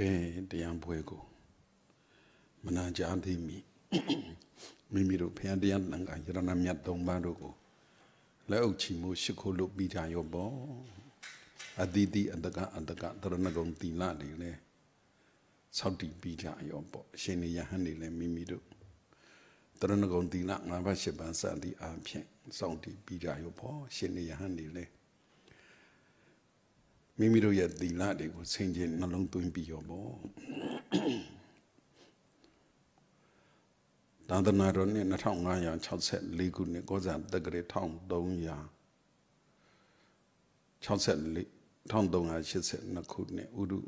ကဲတရားပွဲကိုမနာကြားသိမိမိမိတို့ဘုရားတရားတန်ခါယရဏမြတ်သုံးပါးတို့ကိုလက်အုပ်ချီမှုရှိခိုးလို့ပြီးကြရောပေါ့အတိတိအတကအတကတရဏဂုံတိလတွေလည်းစောက်တည်ပြီးကြရောပေါ့အရှင်နေယဟန်တွေလည်းမိမိတို့တရဏဂုံတိလငါးပါးရှစ်ပါးစသည်အဖြစ်စောင့်တည်ပြီးကြရောပေါ့ရှင်နေယဟန်တွေလည်း မိမိတို့ရဲ့သီလတွေကိုဆင်ခြင်နှလုံးသွင်းပြီးရောပေါ့သာသနာတော်နှစ်2564ခုနှစ်ကောဇာတက္ကရာ1300 64 1382ခုနှစ်ဥဒု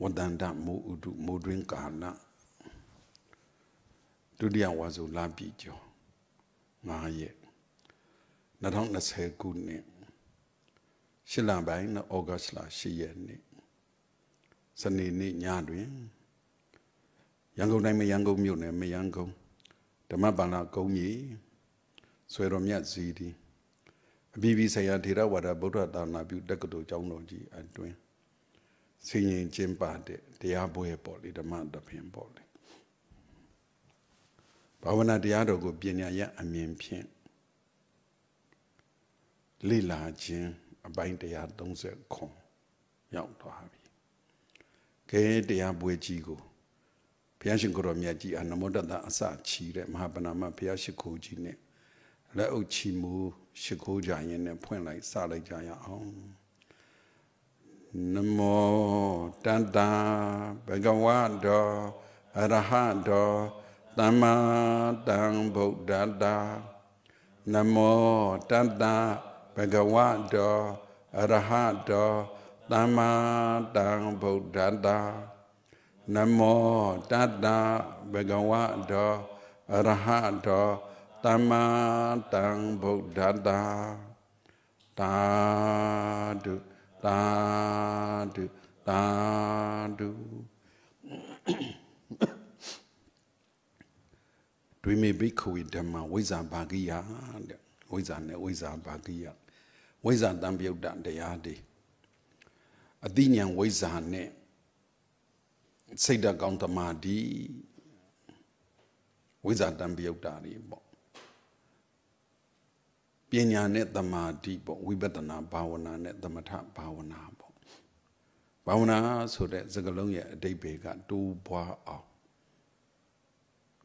ဝတ္တန္တမိုးဥဒုမိုးတွင်ကာလဒုတိယဝါဆိုလာပြီကျော်9ရက်2020ခုနှစ် ရှစ်လပိုင်းနဲ့ဩဂတ်လ10ရက်နေ့စနေနေ့ညတွင်ရန်ကုန်တိုင်းမရန်ကုန်မြို့နယ်မရန်ကုန်ဓမ္မပန္နာကုန်းကြီးဆွေတော်မြတ်စီဒီအဘိဗိဆရာထေရဝါဒဗုဒ္ဓသာနာပြုတက္ကသိုလ်ကျောင်းတော်ကြီးအတွင်ဆင်ရင်ကျင်းပတဲ့တရားပွဲပေါ့လေဓမ္မတပင်ပေါ့လေဘာဝနာတရားတော်ကိုပညာရအမြင်ဖြင့်လေ့လာခြင်း အပိုင်း130ခွန်ရောက်သွားပြီကဲတရားပွဲကြီးကိုဘုရားရှင်ကိုရောမြတ်ကြီးအနမောတတအစချီတဲ့မဟာပဏာမဘုရားရှိခိုးကြီးနဲ့လက်အုပ်ချီမူရှိခိုးကြရင်နဲ့ဖွင့်လိုက်စလိုက်ကြရအောင်နမောတတ္တဘဂဝတောအရဟတောသမ္မာတံဗုဒ္ဓတ္တနမောတတ္တဘ ဂဝတောအရဟတောသမ္မာတံဗုဒ္ဓတ္တနမောတတ္တဘဂဝတောအရဟတောသမ္မာတံဗုဒ္ဓတ္တတာဓုတာဓုတာဓုဒွေမေဘိခဝေဓမ္မဝိဇာဘာဂိယတဲ့ဝိဇာနဲ့ဝိဇာဘာဂိယ ဝိဇာတံပြုတ်တတရားတွေအတိညာဝိဇာနဲ့စိတ်ဓာတ်ကောင်းသမာဓိဝိဇာတံပြုတ်တာတွေပေါ့ပညာနဲ့သမာဓိပေါ့ဝိပဿနာဘာဝနာနဲ့သမထဘာဝနာပေါ့ဘာဝနာဆိုတဲ့စကားလုံးရဲ့အတိတ်ဘေကတိုးပွားအောင်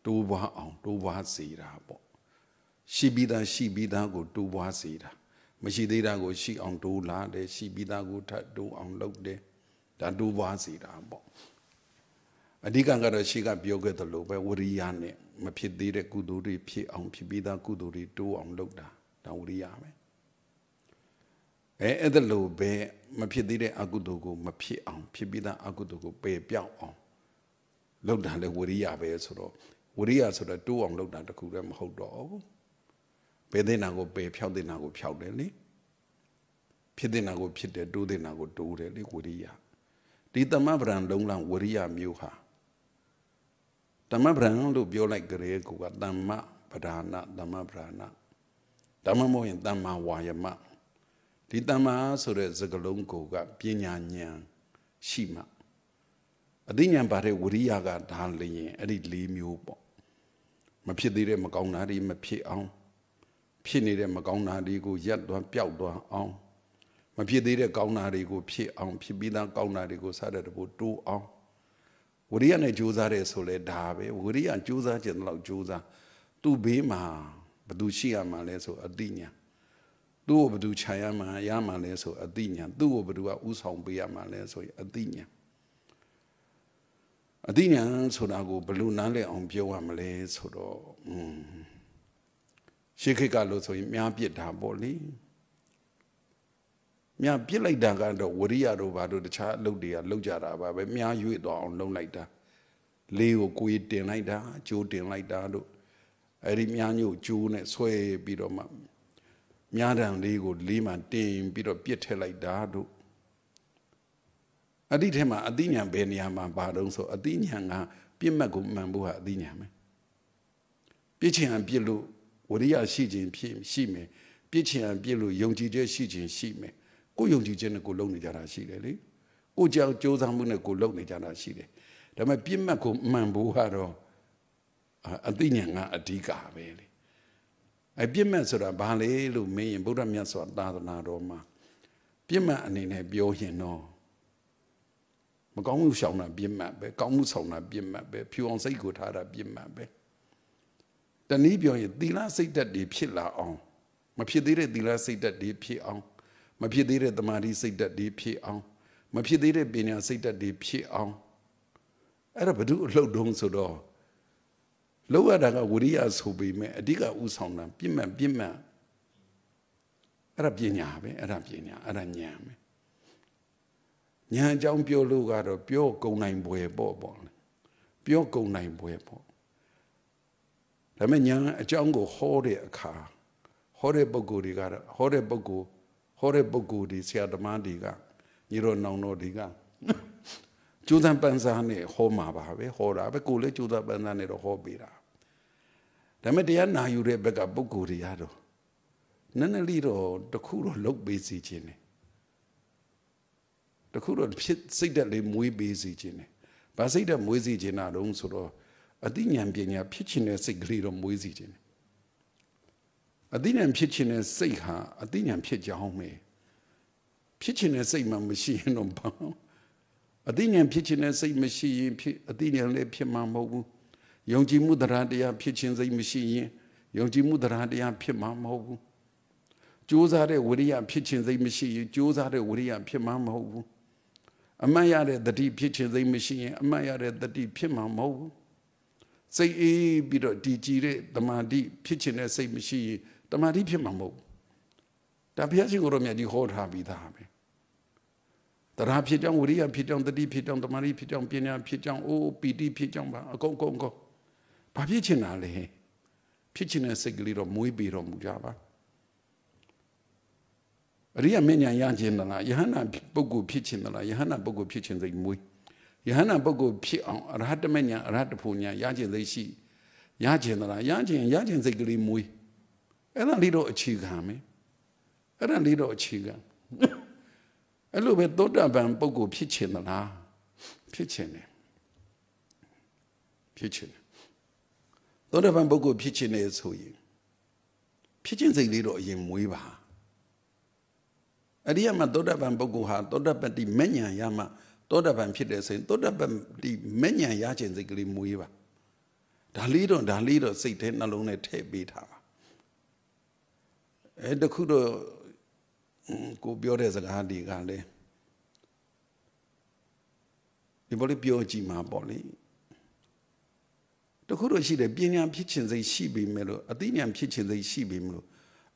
တိုးပွားအောင်တိုးပွားစေတာပေါ့ရှိပြီးသားရှိပြီးသားကိုတိုးပွားစေတာ မရှိသေးတာကိုရှိအောင်တိုးလာတယ်ရှိပြီးသားကိုထပ်တိုးအောင်လုပ်တယ်ဒါတိုးပွားစေတာပေါ့အဓိကကတော့ရှိကပြောခဲ့သလိုပဲဝရိယနဲ့မဖြစ်သေးတဲ့ကုသိုလ်တွေဖြစ်အောင်ဖြစ်ပြီးသားကုသိုလ်တွေတိုးအောင်လုပ်တာဒါဝရိယပဲအဲအဲ့ဒါလိုပဲမဖြစ်သေးတဲ့အကုသိုလ်ကိုမဖြစ်အောင်ဖြစ်ပြီးသားအကုသိုလ်ကိုပယ်ပြောက်အောင်လုပ်တာလေဝရိယပဲဆိုတော့ဝရိယဆိုတော့တိုးအောင်လုပ်တာတခုတည်းမဟုတ်တော့ဘူး ပယ်တဲ့နာကိုပယ်ဖြောက်တဲ့နာကိုဖြောက်တယ်လေဖြစ်တဲ့နာကိုဖြစ်တယ်တိုးတဲ့နာကိုတိုးတယ်လေဝရိယဒီတမဗရံလုံးလံဝရိယမျိုးဟာတမဗရံလို့ပြောလိုက်ကြတဲ့ကိုကတမ္မပဓာနာတမ္မဗရဏဓမ္မမို့ရင်တမ္မာဝါယမဒီတမ္မာဆိုတဲ့စကားလုံးကိုကပညာဉာဏ်ရှိမှအသိဉာဏ်ပါတဲ့ဝရိယကဒါလျင်အဲ့ဒီ၄မျိုးပေါ့မဖြစ်သေးတဲ့မကောင်းတာတွေမဖြစ်အောင် ဖြစ်နေတဲ့မကောင်းတာတွေကိုရက်သွားပျောက်သွားအောင်မဖြစ်သေးတဲ့ကောင်းတာတွေကိုဖြစ်အောင်ဖြစ်ပြီးသားကောင်းတာတွေကိုစတဲ့တဖို့တိုးအောင်ဝရိယနဲ့ကြိုးစားတယ်ဆိုလဲဒါပဲဝရိယကြိုးစားခြင်းတော့ကြိုးစားသူ့ဘေးမှာဘသူရှိရမှာလဲဆိုအတိညာသူ့ကိုဘသူခြံရမှာရမှာလဲဆိုအတိညာသူ့ကိုဘသူကဥဆောင်ပေးရမှာလဲဆိုရင်အတိညာအတိညာဆိုတာကိုဘလို့နားလည်အောင်ပြောရမလဲဆိုတော့อืม ရှေးခေတ်ကလို့ဆိုရင်မြားပြစ်တာပေါ့လေမြားပြစ်လိုက်တာကတော့ဝရိယတို့ဘာတို့တခြားအလုပ်တွေကလုပ်ကြတာပါပဲမြားရွေ့သွားအောင်လုပ်လိုက်တာလေးကိုကိုယ်တင်လိုက်တာအကျိုးတင်လိုက်တာတို့အဲ့ဒီမြားညို့ကျိုးနဲ့ဆွဲပြီးတော့မှမြားတံလေးကိုလေးမှတင်ပြီးတော့ပြစ်ထည့်လိုက်တာတို့အဲ့ဒီထဲမှာအသိဉာဏ်ဘယ်နေရာမှာပါတော့ဆိုအသိဉာဏ်ကပြစ်မှတ်ကိုမှန်ဖို့ဟာအသိဉာဏ်ပဲပြစ်ချင်အောင်ပြစ်လို့ ဝရိယရှိခြင်းဖြစ်ရှိမယ်ပြစ်ချင်အောင်ပြစ်လို့ယုံကြည်ချက်ရှိခြင်းရှိမယ်ကိုယုံကြည်ချက်နဲ့ကိုလုံနေကြတာရှိတယ်လေကိုကြောက်ကြိုးစားမှုနဲ့ကိုလုံနေကြတာရှိတယ်ဒါပေမဲ့ပြစ်မှတ်ကိုမှန်ဖို့ကတော့အသိဉာဏ်ကအဓိကပဲလေအပြစ်မှတ်ဆိုတာဘာလဲလို့မင်းရင်ဗုဒ္ဓမြတ်စွာသာသနာတော်မှာပြစ်မှတ်အနေနဲ့ပြောရင်တော့မကောင်းမှုရှောင်တာပြစ်မှတ်ပဲကောင်းမှုဆောင်တာပြစ်မှတ်ပဲဖြူအောင်စိတ်ကိုထားတာပြစ်မှတ်ပဲ တနည်းပြောရင်သီလစိတ်ဓာတ်တွေဖြစ်လာအောင်မဖြစ်သေးတဲ့သီလစိတ်ဓာတ်တွေဖြစ်အောင်မဖြစ်သေးတဲ့တမာတိစိတ်ဓာတ်တွေဖြစ်အောင်မဖြစ်သေးတဲ့ပညာစိတ်ဓာတ်တွေဖြစ်အောင်အဲ့ဒါဘ ᱹ အလှုပ်တုံးဆိုတော့လောက်ရတာကဝိရိယဆိုပေမဲ့အဓိကဥဆောင်တာပြစ်မှတ်ပြစ်မှတ်အဲ့ဒါပညာပဲအဲ့ဒါပညာအဲ့ဒါဉာဏ်ပဲဉာဏ်အကြောင်းပြောလို့ကတော့ပြောကုန်နိုင်ပွဲပေါ့ပေါ့ပြောကုန်နိုင်ပွဲပေါ့ ဒါပေမဲ့ဉာဏ်အကြောင်းကိုဟောတဲ့အခါဟောတဲ့ပုဂ္ဂိုလ်တွေကတော့ဟောတဲ့ပုဂ္ဂိုလ်ဟောတဲ့ပုဂ္ဂိုလ်တွေဆရာသမားတွေကညီတော်နောင်တော်တွေကကျိုးသံပန်းစားနဲ့ဟောမှာပါပဲဟောတာပဲကိုလည်းကျိုးသံပန်းစားနဲ့တော့ဟောပေးတာဒါပေမဲ့တရားနာယူတဲ့ဘက်ကပုဂ္ဂိုလ်တွေရတော့နည်းနည်းလေးတော့တခုတော့လုတ်ပေးစီခြင်းတယ်တခုတော့ဖြစ်စိတ်ဓာတ်လေးမွေးပေးစီခြင်းတယ်ဘာစိတ်ဓာတ်မွေးစီခြင်းတာတုံးဆိုတော့ အသိဉာဏ်ပညာဖြစ်ခြင်းတဲ့စိတ်ကလေးတော့မွေးစီခြင်းတယ်အသိဉာဏ်ဖြစ်ခြင်းတဲ့စိတ်ဟာအသိဉာဏ်ဖြစ်ကြောင်းပဲဖြစ်ခြင်းတဲ့စိတ်မှမရှိရင်တော့ဘာအသိဉာဏ်ဖြစ်ခြင်းတဲ့စိတ်မရှိရင်ဖြစ်အသိဉာဏ်လည်းဖြစ်မှာမဟုတ်ဘူးယုံကြည်မှုတရားတရားဖြစ်ခြင်းစိတ်မရှိရင်ယုံကြည်မှုတရားတရားဖြစ်မှာမဟုတ်ဘူးကြိုးစားတဲ့ဝိရိယဖြစ်ခြင်းစိတ်မရှိရင်ကြိုးစားတဲ့ဝိရိယဖြစ်မှာမဟုတ်ဘူးအမှတ်ရတဲ့တတိဖြစ်ခြင်းစိတ်မရှိရင်အမှတ်ရတဲ့တတိဖြစ်မှာမဟုတ်ဘူး စိတ်အေးပြီးတော့ဒီကြည်တဲ့တမာတိဖြစ်ခြင်းတဲ့စိတ်မရှိရင်တမာတိဖြစ်မှာမဟုတ်ဘူးဒါဘုရားရှင်ကိုရောမြတ်ကြီးဟောထားပြီးသားပဲတရားဖြစ်ကြောင်းဝိရိယဖြစ်ကြောင်းတတိဖြစ်ကြောင်းတမာတိဖြစ်ကြောင်းပညာဖြစ်ကြောင်းအိုးပီတိဖြစ်ကြောင်းပါအကုန်ကုန်ကုန်ဘာဖြစ်ချင်တာလဲဖြစ်ချင်တဲ့စိတ်ကလေးတော့မွေးပြီးတော့မူကြပါအရိယမဉ္ဇဉ်ရခြင်းသလားယဟန္တာပုဂ္ဂိုလ်ဖြစ်ခြင်းသလားယဟန္တာပုဂ္ဂိုလ်ဖြစ်ခြင်းစိတ်မွေး ယဟန္တာပုဂ္ဂိုလ်ဖြစ်အောင်အရဟတမဉ္ဇဉ်အရဟတဖို့ဉာဏ်ရခြင်းစိတ်ရှိရခြင်းသလားရခြင်းရခြင်းစိတ်ကလေးမွေးအဲ့ဒါလေးတော့အခြေခံမယ်အဲ့ဒါလေးတော့အခြေခံအဲ့လိုပဲသောတာပန်ပုဂ္ဂိုလ်ဖြစ်ခြင်းသလားဖြစ်ခြင်းတယ်ဖြစ်ခြင်းတယ်သောတာပန်ပုဂ္ဂိုလ်ဖြစ်ခြင်းတယ်ဆိုရင်ဖြစ်ခြင်းစိတ်လေးတော့အရင်မွေးပါအရိယမသောတာပန်ပုဂ္ဂိုလ်ဟာသောတာပတ္တိမဉ္ဇဉ်ရမှ သောတာပန်ဖြစ်တယ်ဆိုရင်သောတာပတ္တိမဉ္ဇဉ်ရခြင်းစိတ်ကလေးမွေးပါဒါလေးတော့ဒါလေးတော့စိတ်ထဲနှလုံးထဲထည့်ပေးထားပါအဲတခုတော့ကိုပြောတဲ့စကားတွေကလည်းဒီဘောလေးပြောကြည့်မှာပေါ့လေတခုတော့ရှိတယ်ပညာဖြစ်ခြင်းစိတ်ရှိပြီမဲ့လို့အသိဉာဏ်ဖြစ်ခြင်းစိတ်ရှိပြီမလို့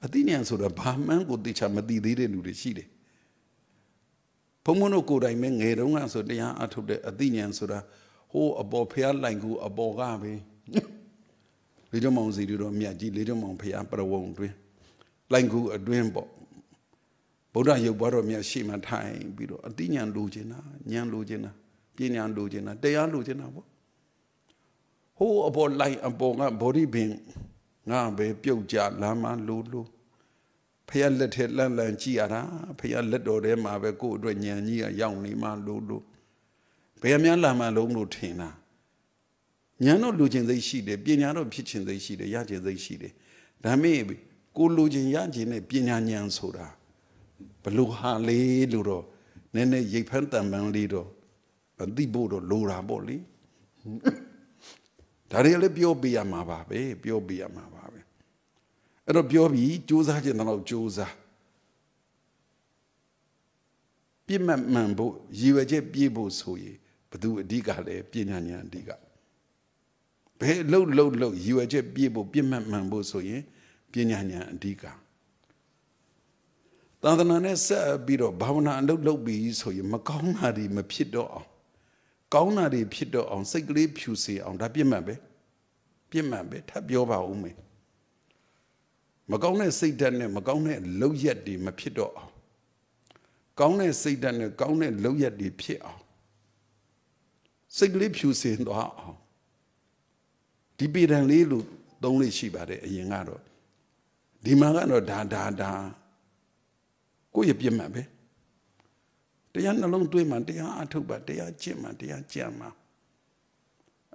အသိဉာဏ်ဆိုတော့ဘာမှန်းကိုသိချာမသိသေးတဲ့လူတွေရှိတယ် ဘုံဘုံတို့ကိုယ်တိုင်ပဲငယ်တုန်းကဆိုတရားအထုတ်တဲ့အသိဉာဏ်ဆိုတာဟိုးအပေါ်ဖျားလိုင်ကူအပေါ်ကပဲလေးတော်မောင်စီတို့တော့မြတ်ကြီးလေးတော်မောင်ဖျားပရဝုံတွင်လိုင်ကူအတွင်းပေါ့ဗုဒ္ဓရုပ်ဘွားတော်မြတ်ရှေ့မှာထိုင်ပြီးတော့အသိဉာဏ်လိုချင်တာဉာဏ်လိုချင်တာပညာလိုချင်တာတရားလိုချင်တာပေါ့ဟိုးအပေါ်လိုက်အပေါ်ကဘောဓိပင်ငါပဲပြုတ်ကြလမ်းမလိုလို ဖះလက်ထဲလန့်လန့်ကြည့်ရတာဖះလက်တော်ထဲမှာပဲကို့အတွက်ညံကြီးကရောက်နေမှလိုလိုဘယ်များလာမှလုံးလို့ထင်တာညံတော့လူချင်းစိတ်ရှိတယ်ပညာတော့ဖြစ်ချင်းစိတ်ရှိတယ်ရချင်းစိတ်ရှိတယ်ဒါမေးကိုလူချင်းရချင်းနဲ့ပညာဉာဏ်ဆိုတာဘလို့ဟာလေးလို့တော့နည်းနည်းရိပ်ဖန်းတန်ပန်းလေးတော့သိဖို့တော့လိုတာပေါ့လေဒါတွေလည်းပြောပြရမှာပါပဲပြောပြရမှာပါပဲ အဲ့တော့ပြောပြီးစူးစမ်းခြင်းတော့စူးစမ်းပြစ်မှတ်မှန်ဖို့ရည်ရွယ်ချက်ပြည့်ဖို့ဆိုရင်ဘသူအဓိကလဲပညာဉာဏ်အဓိကဘယ်လှုပ်လှုပ်လှုပ်ရည်ရွယ်ချက်ပြည့်ဖို့ပြစ်မှတ်မှန်ဖို့ဆိုရင်ပညာဉာဏ်အဓိကသာသနာနဲ့ဆက်ပြီးတော့ဘာဝနာအလုပ်လုပ်ပြီးဆိုရင်မကောင်းတာတွေမဖြစ်တော့အောင်ကောင်းတာတွေဖြစ်တော့အောင်စိတ်ကလေးဖြူစေအောင်ဒါပြစ်မှတ်ပဲပြစ်မှတ်ပဲထပ်ပြောပါဦးမယ် မကောင်းတဲ့စိတ်ဓာတ်နဲ့မကောင်းတဲ့လောက်ရက်တွေမဖြစ်တော့အောင်ကောင်းတဲ့စိတ်ဓာတ်နဲ့ကောင်းတဲ့လောက်ရက်တွေဖြစ်အောင်စိတ်ကလေးဖြူစင်သွားအောင်ဒီပေဒံလေးလို့သုံးလေးရှိပါတယ်အရင်ကတော့ဒီမှာကတော့ဒါဒါဒါကိုယ့်ရဲ့ပြစ်မှတ်ပဲတတရားနှလုံးသွင်းမှတရားအထုတ်ပါတရားကျင့်မှတရားကြံမှ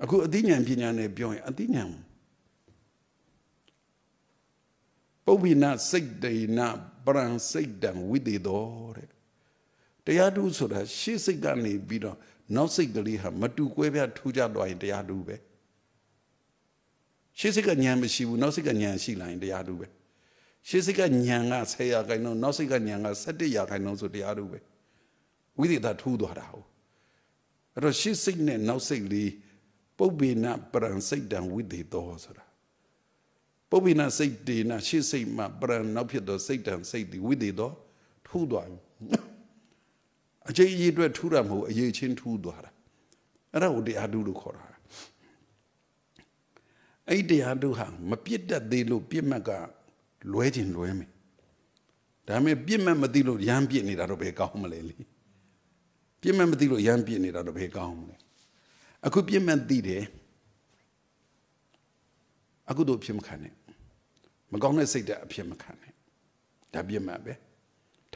အခုအသိဉာဏ်ပညာနဲ့ပြောရင်အသိဉာဏ် ပုဗ္ဗိနစိတ်တေနပရံစိတ်တံဝိသေသောတဲ့တရားတူဆိုတာရှေ့စိတ်ကနေပြီးတော့နောက်စိတ်ကလေးဟာမတူကွဲပြားထူးခြားသွားရင်တရားတူပဲရှေ့စိတ်ကဉာဏ်မရှိဘူးနောက်စိတ်ကဉာဏ်ရှိလာရင်တရားတူပဲရှေ့စိတ်ကဉာဏ်က10ရာခိုင်နှုန်းနောက်စိတ်ကဉာဏ်က17ရာခိုင်နှုန်းဆိုတရားတူပဲဝိသေသထူးသွားတာဟုတ်အဲ့တော့ရှေ့စိတ်နဲ့နောက်စိတ်လေးပုပ္ပေနပရံစိတ်တံဝိသေသောဆိုတာ ပုပ္ပိနာစိတ်တေနာရှေ့စိတ်မှာပရံနောက်ဖြစ်သောစိတ်တံစိတ်ဒီဝိသေသောထူးသွားပြီအချိန်အရေးအတွက်ထူးတာမဟုတ်အရေးချင်းထူးသွားတာအဲ့ဒါကိုတရားဓုလို့ခေါ်တာအဲ့တရားဓုဟာမပြစ်တတ်သေးလို့ပြစ်မှတ်ကလွဲခြင်းလွဲမယ်ဒါပေမဲ့ပြစ်မှတ်မသိလို့ရမ်းပြစ်နေတာတော့ဘယ်ကောင်းမလဲလေပြစ်မှတ်မသိလို့ရမ်းပြစ်နေတာတော့ဘယ်ကောင်းမလဲအခုပြစ်မှတ်သိတယ်အခုတို့ဖြစ်မခံနဲ့ မကောင်းတဲ့စိတ်တဲ့အဖြစ်မခံနဲ့ဒါပြစ်မှတ်ပဲ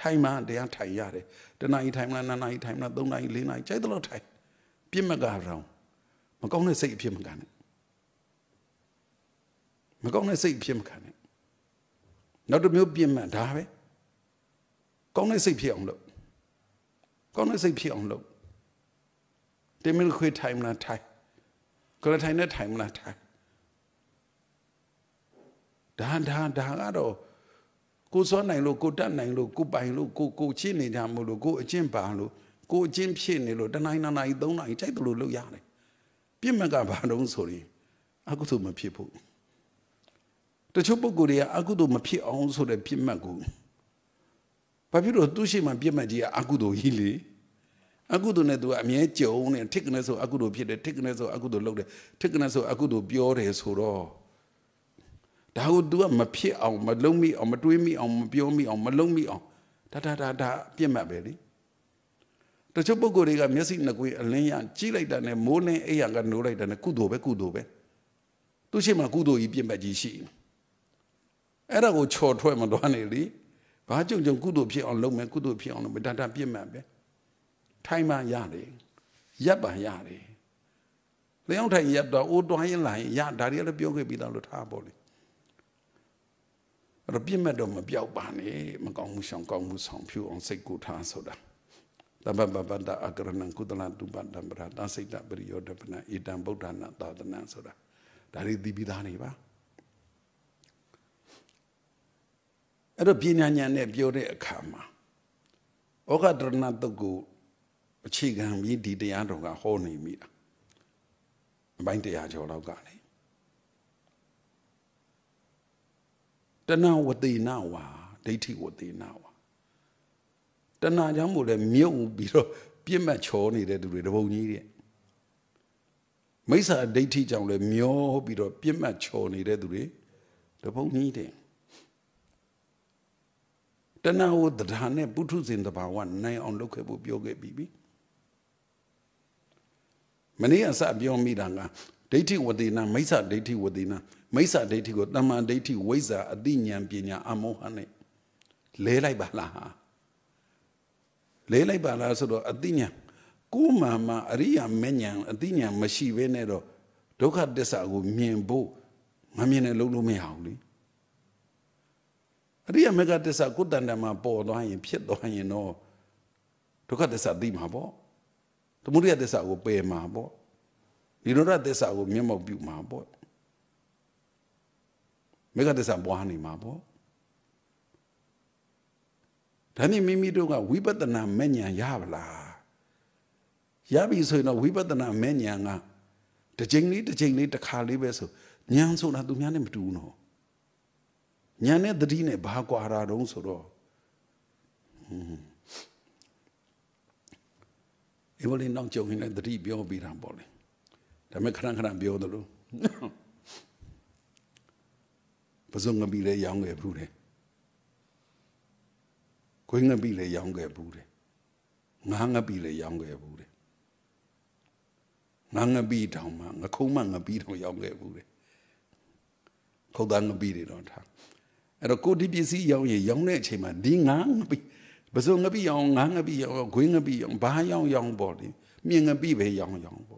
ထိုင်မှတရားထိုင်ရတယ်တနားရီထိုင်မလားနှစ်နာရီထိုင်မလားသုံးနာရီလေးနာရီကြိုက်တော့ထိုင်ပြစ်မှတ်ကတော့မကောင်းတဲ့စိတ်အဖြစ်မခံနဲ့မကောင်းတဲ့စိတ်အဖြစ်မခံနဲ့နောက်တစ်မျိုးပြစ်မှတ်ဒါပဲကောင်းတဲ့စိတ်ဖြစ်အောင်လုပ်ကောင်းတဲ့စိတ်ဖြစ်အောင်လုပ်တင်မလို့ခွေထိုင်မလားထိုင်ကလထိုင်နဲ့ထိုင်မလားထိုင် ဒါဒါဒါကတော့ကိုစောနိုင်လို့ကိုတတ်နိုင်လို့ကိုပိုင်လို့ကိုကိုချင်းနေကြမို့လို့ကိုအချင်းပါလို့ကိုအချင်းဖြစ်နေလို့တနိုင်နာနိုင်သုံးနိုင်ကြိုက်တယ်လို့လုပ်ရတယ်ပြစ်မှတ်ကဘာတုံးဆိုရင်အကုသို့မဖြစ်ဖို့တချို့ပုဂ္ဂိုလ်တွေကအကုသို့မဖြစ်အောင်ဆိုတဲ့ပြစ်မှတ်ကိုဘာဖြစ်လို့သူရှိမှပြစ်မှတ်ကြီးကအကုသို့ကြီးလေအကုသို့နဲ့သူကအမြဲကြုံနေထိကနေဆိုအကုသို့ဖြစ်တယ်ထိကနေဆိုအကုသို့လုပ်တယ်ထိကနေဆိုအကုသို့ပြောတယ်ဆိုတော့ ဒါကို तू ကမဖြစ်အောင်မလုံးမိအောင်မတွေးမိအောင်မပြောမိအောင်မလုံးမိအောင်ဒါဒါဒါဒါပြစ်မှတ်ပဲလေတချို့ပုဂ္ဂိုလ်တွေကမျက်စိနှစ်ကွေးအလင်းရကြည့်လိုက်တာနဲ့မိုးလင်းအိယာကနိုးလိုက်တာနဲ့ကုသိုလ်ပဲကုသိုလ်ပဲသူရှိမှကုသိုလ်ကြီးပြစ်မှတ်ကြီးရှိအဲ့ဒါကိုချော်ထွက်မသွားနေလေဘာကြုံကြုံကုသိုလ်ဖြစ်အောင်လုပ်မယ်ကုသိုလ်ဖြစ်အောင်လုပ်မယ်ဒါဒါပြစ်မှတ်ပဲထိုင်မှရတယ်ရပ်ပါရတယ်လျောင်းထိုင်ရပ်တော့အိုးတွိုင်းရင်လာရင်ရဒါတွေလည်းပြောခဲ့ပြီးသားလို့ထားပါလေ အဲ့တော့ပြစ်မဲ့တော့မပြောက်ပါနဲ့မကောင်းမှုဆောင်ကောင်းမှုဆောင်ဖြူအောင်စိတ်ကိုထားဆိုတာတပ္ပပပတ္တအကရဏံကုသလတုပတ္တပရတစိတ်တပရိယောဒပနဣတံဗုဒ္ဓနာသာသနာဆိုတာဒါတွေသိပြီးသားနေပါအဲ့တော့ပညာဉာဏ်နဲ့ပြောတဲ့အခါမှာဩဃတရဏတုတ်ကိုအခြေခံပြီးဒီတရားတော်ကဟောနေမိတာအပိုင်းတရားကျော်လောက်ကလေ တဏဝတိနဝါဒိဋ္ဌိဝတိနဝါတဏကြောင့်မို့လဲမြုပ်ပြီးတော့ပြစ်မှတ်ချောနေတဲ့သူတွေတပုံကြီးတဲ့မိစ္ဆာဒိဋ္ဌိကြောင့်လဲမျောပြီးတော့ပြစ်မှတ်ချောနေတဲ့သူတွေတပုံကြီးတဲ့တဏဝတ္ထာနဲ့ပုထုဇဉ်တဘာဝနိုင်အောင်လုပ်ခဲ့ဖို့ပြောခဲ့ပြီးပြီမနေ့ကစပြောမိတာက ဒိဋ္ဌိဝတိနာမိစ္ဆာဒိဋ္ဌိဝတိနာမိစ္ဆာဒိဋ္ဌိကိုတမန်ဒိဋ္ဌိဝိဇ္ဇာအတိညာပညာအမောဟနဲ့လဲလိုက်ပါလားဟာလဲလိုက်ပါလားဆိုတော့အတိညာကိုမှမှအရိယာမဉဏ်အတိညာမရှိဘဲနဲ့တော့ဒုက္ခတစ္ဆာကိုမြင်ဖို့မမြင်နဲ့လုံးလို့မရဘူးလေအရိယာမေဃတစ္ဆာကိုတန်တမှာပေါ်သွားရင်ဖြစ်သွားရင်တော့ဒုက္ခတစ္ဆာသိမှာပေါ့သမုဒိယတစ္ဆာကိုပယ်မှာပေါ့ နိရောဓသစ္စာကိုမျက်မှောက်ပြုမှာပေါ့မေဃသစ္စာပွားနေမှာပေါ့ဒါနဲ့မိမိတို့ကဝိပဿနာမဲ့ညာရပါလားရပြီဆိုရင်တော့ဝိပဿနာမဲ့ညာကတစ်ချိန်လေးတစ်ချိန်လေးတစ်ခါလေးပဲဆိုညာဆိုတာသူများနဲ့မတူဘူးနော်ညာနဲ့တတိနဲ့ဘာကွာတာတုံးဆိုတော့အေဝလင်းတော့ကြုံရင်တတိပြောပြီးတာပေါ့လေ ဒါမဲ့ခဏခဏပြောသလိုပစုံငပိလည်းရောင်းခဲ့ဘူးတယ်ခွေးငပိလည်းရောင်းခဲ့ဘူးတယ်ငါးငပိလည်းရောင်းခဲ့ဘူးတယ်ငါးငပိတောင်မှငခုံးမငပိတောင်ရောင်းခဲ့ဘူးတယ်ခုတ်သားငပိတွေတော့ထားအဲ့တော့ကိုဒီပစ္စည်းရောင်းရင်ရောင်းတဲ့အချိန်မှာဒီငါးငပိပစုံငပိရောင်ငါးငပိရောင်ဂွေးငပိရောင်ဘာရောင်ရောင်ပေါ့လေမြင်ငပိပဲရောင်ရောင်ပေါ့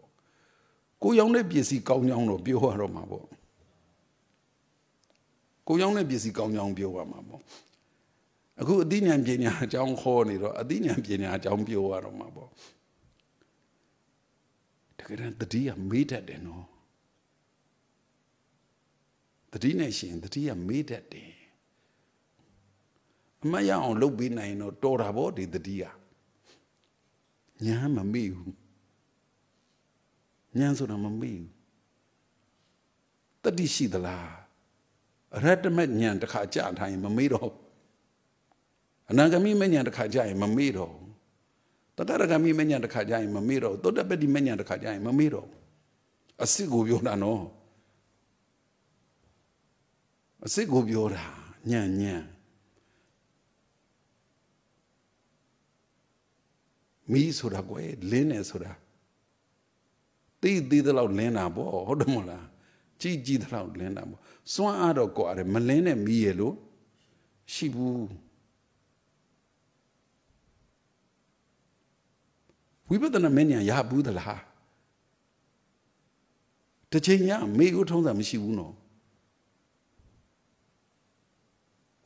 ကိုရောင်တဲ့ပစ္စည်းကောင်းကြောင်းတော့ပြောရတော့မှာပေါ့ကိုရောင်တဲ့ပစ္စည်းကောင်းကြောင်းပြောရမှာပေါ့အခုအသိဉာဏ်ပညာအကြောင်းခေါ်နေတော့အသိဉာဏ်ပညာအကြောင်းပြောရတော့မှာပေါ့တကယ်တမ်းတတိယမေးတတ်တယ်နော်တတိနဲ့ရှင်တတိယမေးတတ်တယ်အမရအောင်လုပ်ပေးနိုင်တော့တော်တာပေါ့ဒီတတိယညာမမေ့ဘူး ညာဆိုတာမမေ့ဘူးတတိရှိသလားရတ္တမဉဏ်တစ်ခါကြာထားရင်မမေ့တော့အနာဂမိမဉဏ်တစ်ခါကြာရင်မမေ့တော့တတရဂမိမဉဏ်တစ်ခါကြာရင်မမေ့တော့သောတပတိမဉဏ်တစ်ခါကြာရင်မမေ့တော့အစစ်ကိုပြောတာနော်အစစ်ကိုပြောတာညံ့ညံ့မီးဆိုတာကွယ်လင်းနေဆိုတာ တိတိသလောက်လင်းတာပေါ့ဟုတ်တယ်မလားကြည်ကြည်သလောက်လင်းတာပေါ့စွမ်းအားတော့ကွာတယ်မလင်းတဲ့မီးရလို့ရှိဘူးဝိပဿနာမဉ္ဇဉ်ရဘူးသလားတစ်ချိန်ညမေကိုထုံးတာမရှိဘူးနော်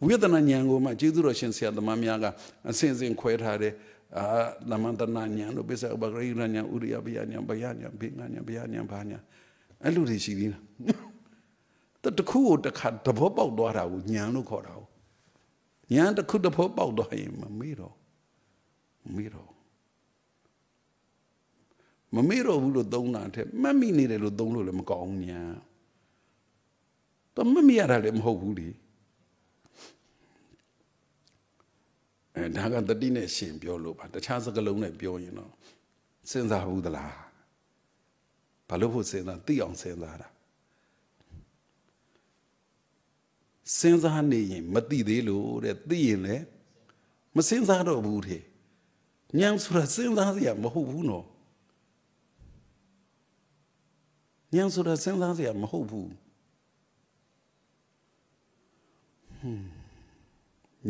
ဝိပဿနာဉာဏ်ကိုမှကျေးဇူးတော်ရှင်ဆရာသမားများကအစဉ်စဉ်ခွဲထားတယ် အာသမန္တနာဉာဏ်တို့ပိဿဘဂရိရဉာဏ်ဥရိယပယဉာဏ်ဘယဉာဏ်ဘေငါဉာဏ်ဘယဉာဏ်ဘာဉာဏ်အဲ့လိုတွေရှိသေးတယ်တခုကိုတစ်ခါသဘောပေါက်သွားတာကိုဉာဏ်လို့ခေါ်တာကိုဉာဏ်တစ်ခုသဘောပေါက်သွားရင်မမေ့တော့မမေ့တော့မမေ့တော့ဘူးလို့သုံးတာတဲ့မှတ်မိနေတယ်လို့သုံးလို့လည်းမကောင်းဘူးညာတော့မမိရတာလည်းမဟုတ်ဘူးလေ အဲဒါကတတိနဲ့ရှင်ပြောလို့ပါတခြားစကားလုံးနဲ့ပြောရင်တော့စဉ်းစားဘူးသလားဘာလို့ဖို့စဉ်းစားသိအောင်စဉ်းစားတာစဉ်းစားနေရင်မသိသေးလို့တဲ့သိရင်လည်းမစဉ်းစားတော့ဘူးတဲ့ညံဆိုတာစဉ်းစားစရာမဟုတ်ဘူးနော်ညံဆိုတာစဉ်းစားစရာမဟုတ်ဘူး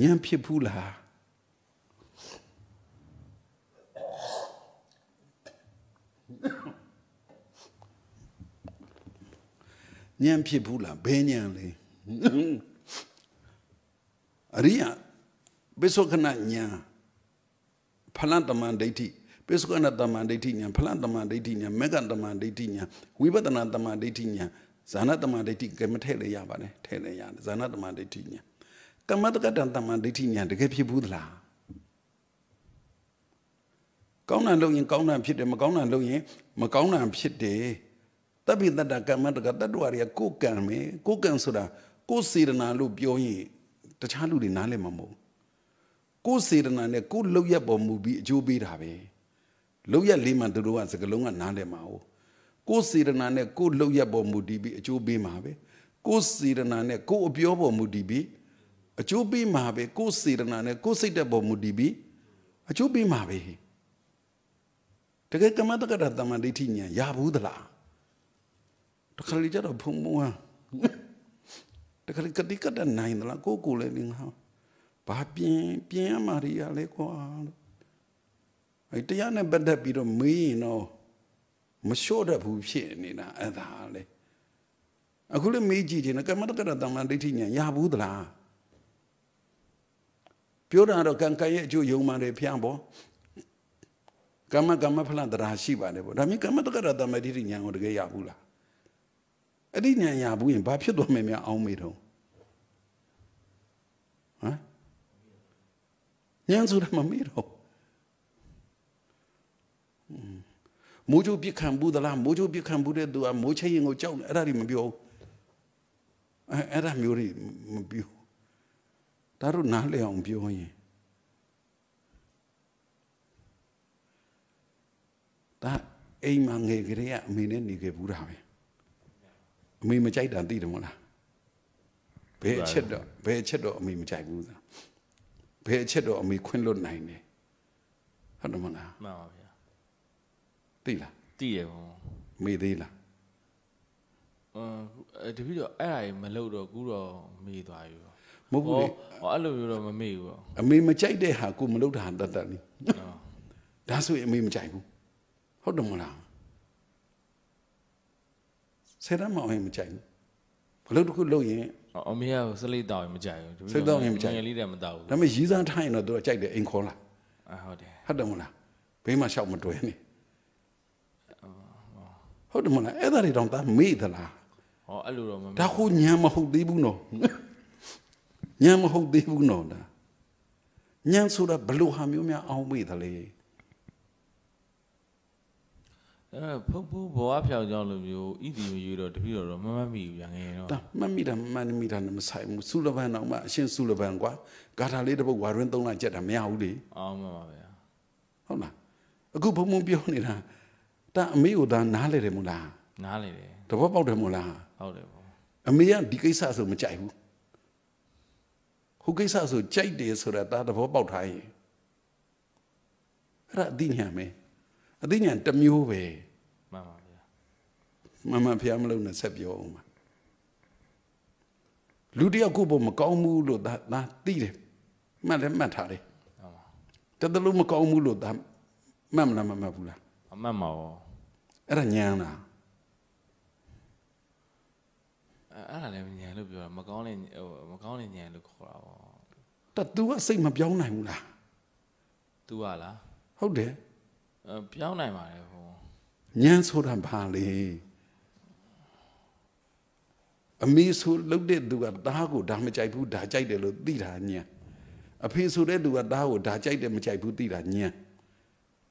ညံဖြစ်ဘူးလား ညံဖြစ်ဘူးလားဘယ်ညံလဲအရိယပိဿကနညံဖလန်တမန်ဒိဋ္ဌိပိဿကနတမန်ဒိဋ္ဌိညံဖလန်တမန်ဒိဋ္ဌိညံမေကတမန်ဒိဋ္ဌိညံဝိပဿနာတမန်ဒိဋ္ဌိညံဇာနတမန်ဒိဋ္ဌိကမထည့်လေရပါတယ်ထည့်လေရတယ်ဇာနတမန်ဒိဋ္ဌိညံကမ္မတကတတမန်ဒိဋ္ဌိညံတကယ်ဖြစ်ဘူးသလား ကောင်းတာလုပ်ရင်ကောင်းတာဖြစ်တယ်မကောင်းတာလုပ်ရင်မကောင်းတာဖြစ်တယ်တပိတတကမ္မတကတတ္တဝါတွေကကိုယ်ကံမယ်ကိုယ်ကံဆိုတာကိုယ်စေတနာလို့ပြောရင်တခြားလူတွေနားလည်မှာမဟုတ်ကိုယ်စေတနာနဲ့ကိုယ်လောက်ရပေါ်မူပြီးအကျိုးပေးတာပဲလောက်ရလေးမှသူတို့ကစကလုံးကနားလည်မှာ哦ကိုယ်စေတနာနဲ့ကိုယ်လောက်ရပေါ်မူတည်ပြီးအကျိုးပေးမှာပဲကိုယ်စေတနာနဲ့ကိုယ်အပြောပေါ်မူတည်ပြီးအကျိုးပေးမှာပဲကိုယ်စေတနာနဲ့ကိုယ်စိတ်သက်ပေါ်မူတည်ပြီးအကျိုးပေးမှာပဲ တကယ်ကမ္မတက္ကတာတမန်ဒိဋ္ဌိညာရဘူးသလားတခါလေကြတော့ဖုံမွားတခါလေကတိကတနိုင်သလားကိုကိုလည်းနေငါဘာပြင်းပြင်းရမှာရီရလဲကွာအဲတရားနဲ့ပတ်သက်ပြီးတော့မေးရင်တော့မလျှော့တတ်ဘူးဖြစ်နေတာအဲ့ဒါလေအခုလည်းမေးကြည့်တယ်ကမ္မတက္ကတာတမန်ဒိဋ္ဌိညာရဘူးသလားပြောတာတော့ကံကံရဲ့အကျိုးယုံမှန်တယ်ဖျားပေါ့ ကမ္မကမ္မဖလန်တရားရှိပါတယ်ပေါ့ဒါမြင်ကမ္မတက္ကရာတမတိဉာဏ်ကိုတကယ်ရဘူးလားအဲ့ဒီဉာဏ်ရဘူးရင်ဘာဖြစ်သွားမယ်များအောင်းမေတော့ဟမ်ဉာဏ်ဆိုတာမမေ့တော့မိုးချိုးပြခံဘူးသလားမိုးချိုးပြခံဘူးတဲ့သူကမိုးချိရင်ကိုကြောက်တယ်အဲ့ဒါတွေမပြောအဲအဲ့ဒါမျိုးတွေမပြောဒါတို့နားလည်အောင်ပြောရင် ဒါအိမ်မှာငယ်ကလေးကအမေနဲ့နေခဲ့ဘူးတာပဲအမေမကြိုက်တာသိတယ်မလားဘယ်အချက်တော့ဘယ်အချက်တော့အမေမကြိုက်ဘူးသာဘယ်အချက်တော့အမေခွင့်လွတ်နိုင်တယ်ဟုတ်တယ်မလားမှန်ပါဗျာသိလားသိရပါမေသေးလားအဲတပည့်တော့အဲ့ဒါကြီးမလုပ်တော့ကူတော့မေးသွားပြီမမဟုတ်ဘူးလေဟောအဲ့လိုမျိုးတော့မမေ့ဘူးပေါ့အမေမကြိုက်တဲ့ဟာကိုမလုပ်တာဟာတတ်တတ်လေနော်ဒါဆိုရင်အမေမကြိုက်ဘူး ဟုတ်တယ်မလားဆယ်တန်းမအောင်ရင်မကြိုက်ဘူးဘလို့တစ်ခုလုပ်ရင်ဟောအမေကစလိတ်တောက်ရင်မကြိုက်ဘူးစိတ်တောက်ရင်မကြိုက်ဘူးငယ်လေးတည်းမတောက်ဘူးဒါပေမဲ့ရီးစားထားရင်တော့သူကကြိုက်တယ်အိမ်ခေါ်လာအဟုတ်တယ်ဟုတ်တယ်မလားဘေးမှာရှောက်မတွဲနဲ့ဟုတ်တယ်မလားအဲ့ဒါတွေတော့ဒါမေ့သလားဟောအဲ့လိုတော့မမေ့ဒါခုညံမဟုတ်သေးဘူးနော်ညံမဟုတ်သေးဘူးနော်ဒါညံဆိုတာဘလို့ဟာမျိုးများအောင်မေ့သလဲ အဲ့ဖုတ်ဖူးဘောအဖြောင်ကြောင်းလိုမျိုးဣတိမယူတော့တပည့်တော်တော့မမတ်မိဘူးဗျာငယ်တော့ဒါမှတ်မိတာမှန်မိတာနဲ့မဆိုင်ဘူးစုလပန်တော့မှအရှင်စုလပန်ကွာဂါထာလေးတစ်ပုဒ်ဝါရင်းသုံးလိုက်ကြက်တာမရဘူးလေအောင်းမှာပါဗျာဟုတ်လားအခုဘုံဘုံပြောနေတာဒါအမေကိုဒါနားလေတယ်မို့လားနားလေတယ်တဘောပေါက်တယ်မို့လားဟုတ်တယ်ပေါ့အမေကဒီကိစ္စဆိုမကြိုက်ဘူးဟိုကိစ္စဆိုကြိုက်တယ်ဆိုတာဒါသဘောပေါက်ထားရင်အဲ့ဒါအသိဉာဏ်ပဲ အသိဉာဏ်တစ်မျိုးပဲမှန်ပါဗျာမမဖျားမလို့နဲ့ဆက်ပြောအောင်ပါလူတယောက်ကိုယ်ပေါ်မကောင်းဘူးလို့ဒါဒါသိတယ်မှတ်လည်းမှတ်ထားတယ်ဟုတ်ပါတတလို့မကောင်းဘူးလို့ဒါမှတ်မလားမမှတ်ဘူးလားအမှတ်မှာရောအဲ့ဒါညံလားအဲ့အဲ့ဒါလည်းညံလို့ပြောတာမကောင်းတဲ့ဟိုမကောင်းတဲ့ညံလို့ခေါ်တာပေါ့တ तू ကစိတ်မပြောင်းနိုင်ဘူးလားသူကလားဟုတ်တယ်အ ပြောင်းနိုင်ပါလေဟိုညံဆိုတာဘာလဲအမေဆိုလှုပ်တဲ့သူကတားကိုဒါမကြိုက်ဘူးဒါကြိုက်တယ်လို့သိတာညံအဖေဆိုတဲ့သူကတားကိုဒါကြိုက်တယ်မကြိုက်ဘူးသိတာညံ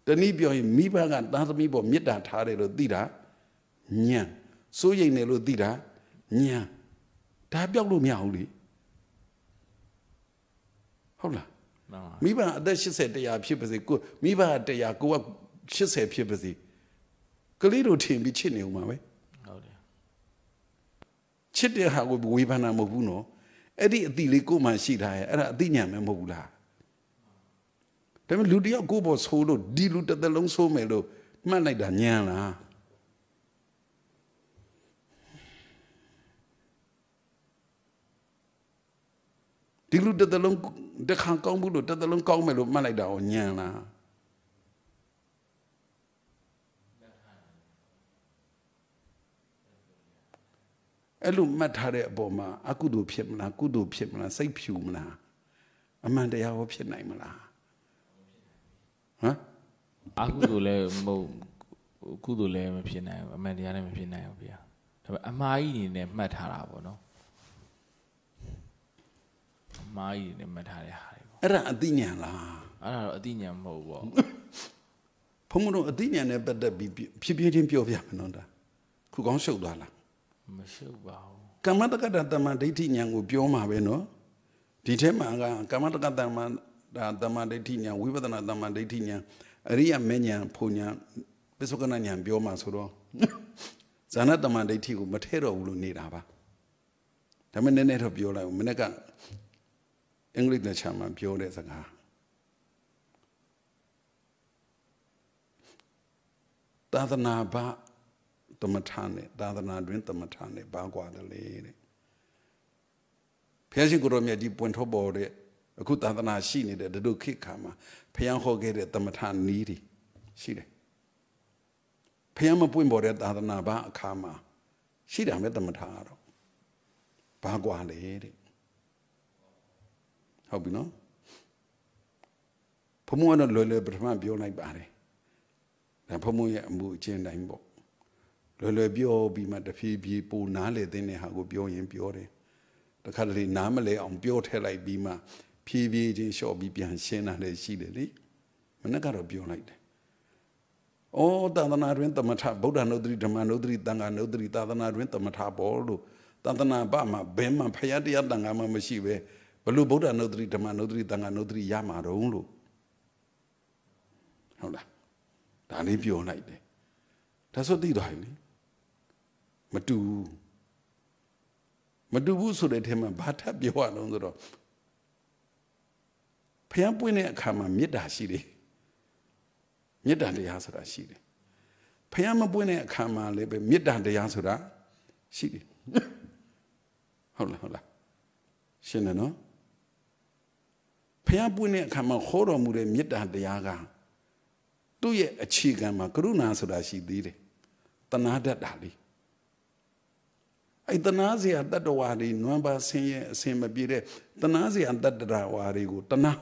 တနည်းပြောရင်မိဘကသားသမီးပေါ်မေတ္တာထားတယ်လို့သိတာညံစိုးရိမ်တယ်လို့သိတာညံဒါပြောက်လို့မရဘူးလေဟုတ်လားမှန်ပါမိဘအသက်80တရားဖြစ်ပါစေကိုမိဘကတရားကိုက 80ဖြစ်ပါစေကလေးတို့ထင်ပြီးချစ်နေဦးမှာပဲဟုတ်တယ်ချစ်တဲ့ဟာကိုဝေဖန်တာမဟုတ်ဘူးနော်အဲ့ဒီအတိလေးကိုမှရှိထားရဲ့အဲ့ဒါအတိညာမဲမဟုတ်ဘူးလားဒါပေမဲ့လူတယောက်ကိုယ့်ဘောဆိုးလို့ဒီလူတစ်သက်လုံးဆိုးမယ်လို့မှတ်လိုက်တာညံလားဒီလူတစ်သက်လုံးတစ်ခါကောင်းဘူးလို့တစ်သက်လုံးကောင်းမယ်လို့မှတ်လိုက်တာဟောညံလား အဲ့လိုမှတ်ထားတဲ့အပေါ်မှာအကုသိုလ်ဖြစ်မလားကုသိုလ်ဖြစ်မလားစိတ်ဖြူမလားအမှန်တရားဟောဖြစ်နိုင်မလားဟမ်အကုသိုလ်လည်းမဟုတ်ကုသိုလ်လည်းမဖြစ်နိုင်ဘူးအမှန်တရားလည်းမဖြစ်နိုင်ဘူးဗျာဒါပေမဲ့အမှားကြီးအနေနဲ့မှတ်ထားတာပေါ့နော်အမှားကြီးအနေနဲ့မှတ်ထားတဲ့ဟာတွေပေါ့အဲ့ဒါအသိဉာဏ်လားအဲ့ဒါတော့အတိညာမဟုတ်ဘူးပေါ့ဘုံမတို့အသိဉာဏ်နဲ့ပတ်သက်ပြီးဖြည်းဖြည်းချင်းပြောပြမယ်နော်ဒါခုကောင်းရှုပ်သွားလား မရှုပ်ပါဘူးကမ္မတက္ကတတမဒိဋ္ဌိဉာဏ်ကိုပြောမှာပဲနော်ဒီထဲမှာကကမ္မတက္ကတမဒါတမဒိဋ္ဌိဉာဏ်ဝိပဿနာတမဒိဋ္ဌိဉာဏ်အရိယမေဉာဏ်ဖုန်ဉာဏ်ပစ္စုကနဉာဏ်ပြောမှာဆိုတော့ဇာနတမဒိဋ္ဌိကိုမထဲတော့ဘူးလို့နေတာပါဒါပေမဲ့နည်းနည်းတော့ပြောလိုက်ဦးမနေ့ကအင်္ဂလိပ်လက်ချာမှာပြောတဲ့စကားသာသနာ့ဘာသ မထနဲ့သာသနာတွင်သမထနဲ့ဘာကွာတယ်လေတဲ့ဘုရားရှင်ကိုရောမြတ်ကြီးပွင့်ထုတ်ပေါ်တဲ့အခုသာသနာရှိနေတဲ့ဒီလိုခေတ်ခါမှာဘုရားဟောခဲ့တဲ့သမထနီးတွေရှိတယ်ဘုရားမပွင့်ပေါ်တဲ့သာသနာဘာအခါမှာရှိတာမဲ့သမထကတော့ဘာကွာလေတဲ့ဟုတ်ပြီနော်ဘုံမကတော့လွယ်လွယ်ပထမပြောလိုက်ပါတယ်ဒါဘုံမရဲ့အမှုအကျဉ်းတိုင်းပေါ့ လွယ်လွယ်ပြောပြီးမှတဖြည်းဖြည်းပိုနားလေတဲ့ဟာကိုပြောရင်ပြောတယ်တခါတလေနားမလဲအောင်ပြောထည့်လိုက်ပြီးမှဖြည်းဖြည်းချင်းလျှော့ပြီးပြန်ရှင်းတာလည်းရှိတယ်လေမနေ့ကတော့ပြောလိုက်တယ်ဩသာသနာတွင်သမထဗုဒ္ဓနုဒ္ဓရိဓမ္မနုဒ္ဓရိတန်ခါနုဒ္ဓရိသာသနာတွင်သမထပေါ်လို့သာသနာပမှာဘယ်မှာဖယားတရားတန်ခါမှမရှိပဲဘလို့ဗုဒ္ဓနုဒ္ဓရိဓမ္မနုဒ္ဓရိတန်ခါနုဒ္ဓရိရမှာတော့လို့ဟုတ်လားဒါလေးပြောလိုက်တယ်ဒါဆိုသိသွားပြီလေ မတူဘူးမတူဘူးဆိုတဲ့ထဲမှာဘာထပ်ပြောရအောင်ဆိုတော့ဖျံပွင့်တဲ့အခါမှာမေတ္တာရှိတယ်မေတ္တာတရားဆိုတာရှိတယ်ဖျံမပွင့်တဲ့အခါမှာလည်းပဲမေတ္တာတရားဆိုတာရှိတယ်ဟုတ်လားဟုတ်လားရှင်းတယ်နော်ဖះပွင့်တဲ့အခါမှာဟောတော်မူတဲ့မေတ္တာတရားကသူ့ရဲ့အခြေခံမှာကရုဏာဆိုတာရှိသေးတယ်တနာတတ်တာလေး အဲ့တနာစရာတတ္တဝါတွေနွမ်းပါဆင်းရဲအစင်မပြေတဲ့တနာစရာတတ္တဝါတွေကိုတနာ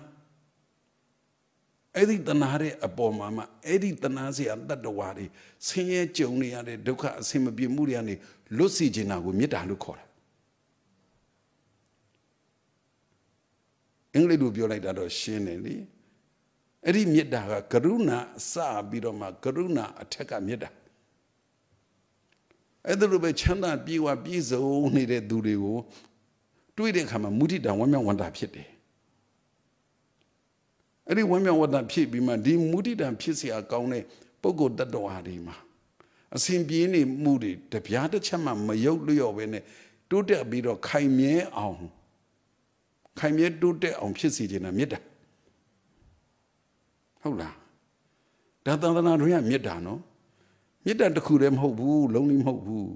အဲ့ဒီတနာတဲ့အပေါ်မှာမှအဲ့ဒီတနာစရာတတ္တဝါတွေဆင်းရဲကြုံနေရတဲ့ဒုက္ခအစင်မပြေမှုတွေကနေလွတ်စီခြင်းတာကိုမေတ္တာလို့ခေါ်တာအင်္ဂလိပ်လိုပြောလိုက်တာတော့ရှင်းတယ်လေအဲ့ဒီမေတ္တာကကရုဏာအစပြီးတော့မှကရုဏာအထက်ကမေတ္တာ အဲ့ဒါလိုပဲချမ်းသာပြေဝပြည့်စုံနေတဲ့သူတွေကိုတွေးတဲ့အခါမှာမုဒိတာဝမ်းမြောက်ဝမ်းသာဖြစ်တယ်အဲ့ဒီဝမ်းမြောက်ဝမ်းသာဖြစ်ပြီးမှဒီမုဒိတာဖြစ်เสียကောင်းတဲ့ပုဂ္ဂိုလ်တ attva တွေမှာအစဉ်ပြေးနေမှုတွေတပြားတစ်ချက်မှမယုတ်လျော့ပဲနဲ့တိုးတက်ပြီးတော့ခိုင်မြဲအောင်ခိုင်မြဲတိုးတက်အောင်ဖြစ်စီခြင်းနဲ့မေတ္တာဟုတ်လားဒါသန္တနာတို့ရမေတ္တာနော် မေတ္တာတစ်ခုတည်းမဟုတ်ဘူးလုံးလေးမဟုတ်ဘူး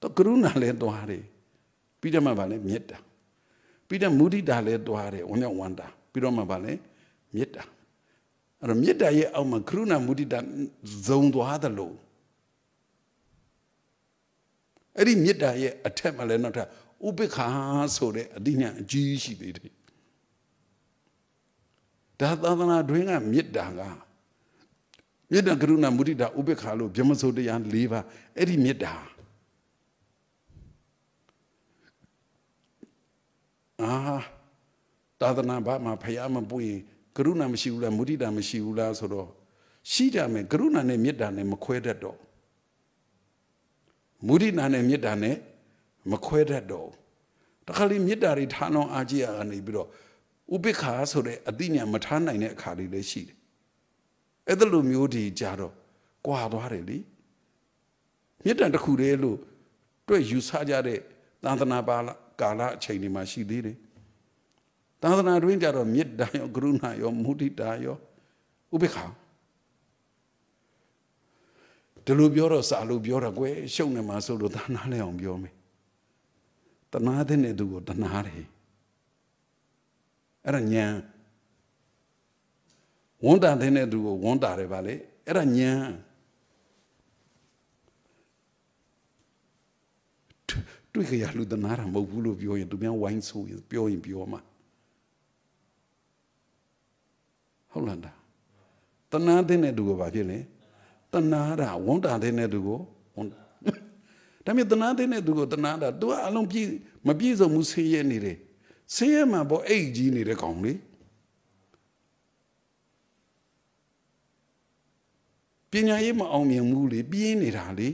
တော့ကရုဏာလည်းသွားတယ်ပြီးတော့မှဗာလဲမေတ္တာပြီးတော့မုဒိတာလည်းသွားတယ်ဝမ်းမြောက်ဝမ်းသာပြီးတော့မှဗာလဲမေတ္တာအဲ့တော့မေတ္တာရဲ့အောက်မှာကရုဏာမုဒိတာဇုံသွားသလိုအဲ့ဒီမေတ္တာရဲ့အထက်မှာလည်းနောက်ထပ်ဥပိ္ပခာဆိုတဲ့အတိညာအကြီးရှိသေးတယ်ဒါသာသနာတွင်ကမေတ္တာက မေတ္တာကရုဏာမုဒိတာဥပိ္ပခာလို့ဗြဟ္မစိုးတရား၄ပါးအဲ့ဒီမေတ္တာအာသာသနာဘာမှာဖယားမပွင့်ကရုဏာမရှိဘူးလားမုဒိတာမရှိဘူးလားဆိုတော့ရှိကြမယ်ကရုဏာနဲ့မေတ္တာနဲ့မခွဲတတ်တော့မုဒိနာနဲ့မေတ္တာနဲ့မခွဲတတ်တော့တခါလေမေတ္တာတွေထားလောင်းအားကြီးရကနေပြီးတော့ဥပိ္ပခာဆိုတဲ့အသိဉာဏ်မထားနိုင်တဲ့အခါလေးလည်းရှိတယ် အဲ့ဒါလိုမျိုးဒီကြတော့ကွာသွားတယ်လေမေတ္တာတစ်ခုတည်းလို့တွေ့ယူဆကြတဲ့သာသနာပါကာလအချိန်တွေမှာရှိသေးတယ်သာသနာတွင်ကြတော့မေတ္တာရောကရုဏာရောမုဒိတာရောဥပိ္ပခာဒီလိုပြောတော့စာလို့ပြောတာကွယ်ရှုံနေမှာဆိုလို့သာနာလဲအောင်ပြောမယ်တနာတဲ့သူကိုတနာတယ်အဲ့ဒါညာ ဝန်တာတဲ့သူကိုဝန်တာတယ်ဗာလေအဲ့ဒါညာတွေ့ကြရလူတနာတာမဟုတ်ဘူးလို့ပြောရင်သူများဝိုင်းဆိုရင်ပြောရင်ပြောမှာဟုတ်လားတနာတဲ့သူကိုဗာဖြစ်လဲတနာတာဝန်တာတဲ့သူကိုဝန်ဒါပေမဲ့တနာတဲ့သူကိုတနာတာ तू အလုံးပြည့်မပြည့်စုံမှုဆင်းရဲနေတယ်ဆင်းရဲမှာပေါ့အိတ်ကြီးနေတဲ့ကောင်လေ ပညာရေးမအောင်မြင်ဘူးလေပြင်းနေတာလေ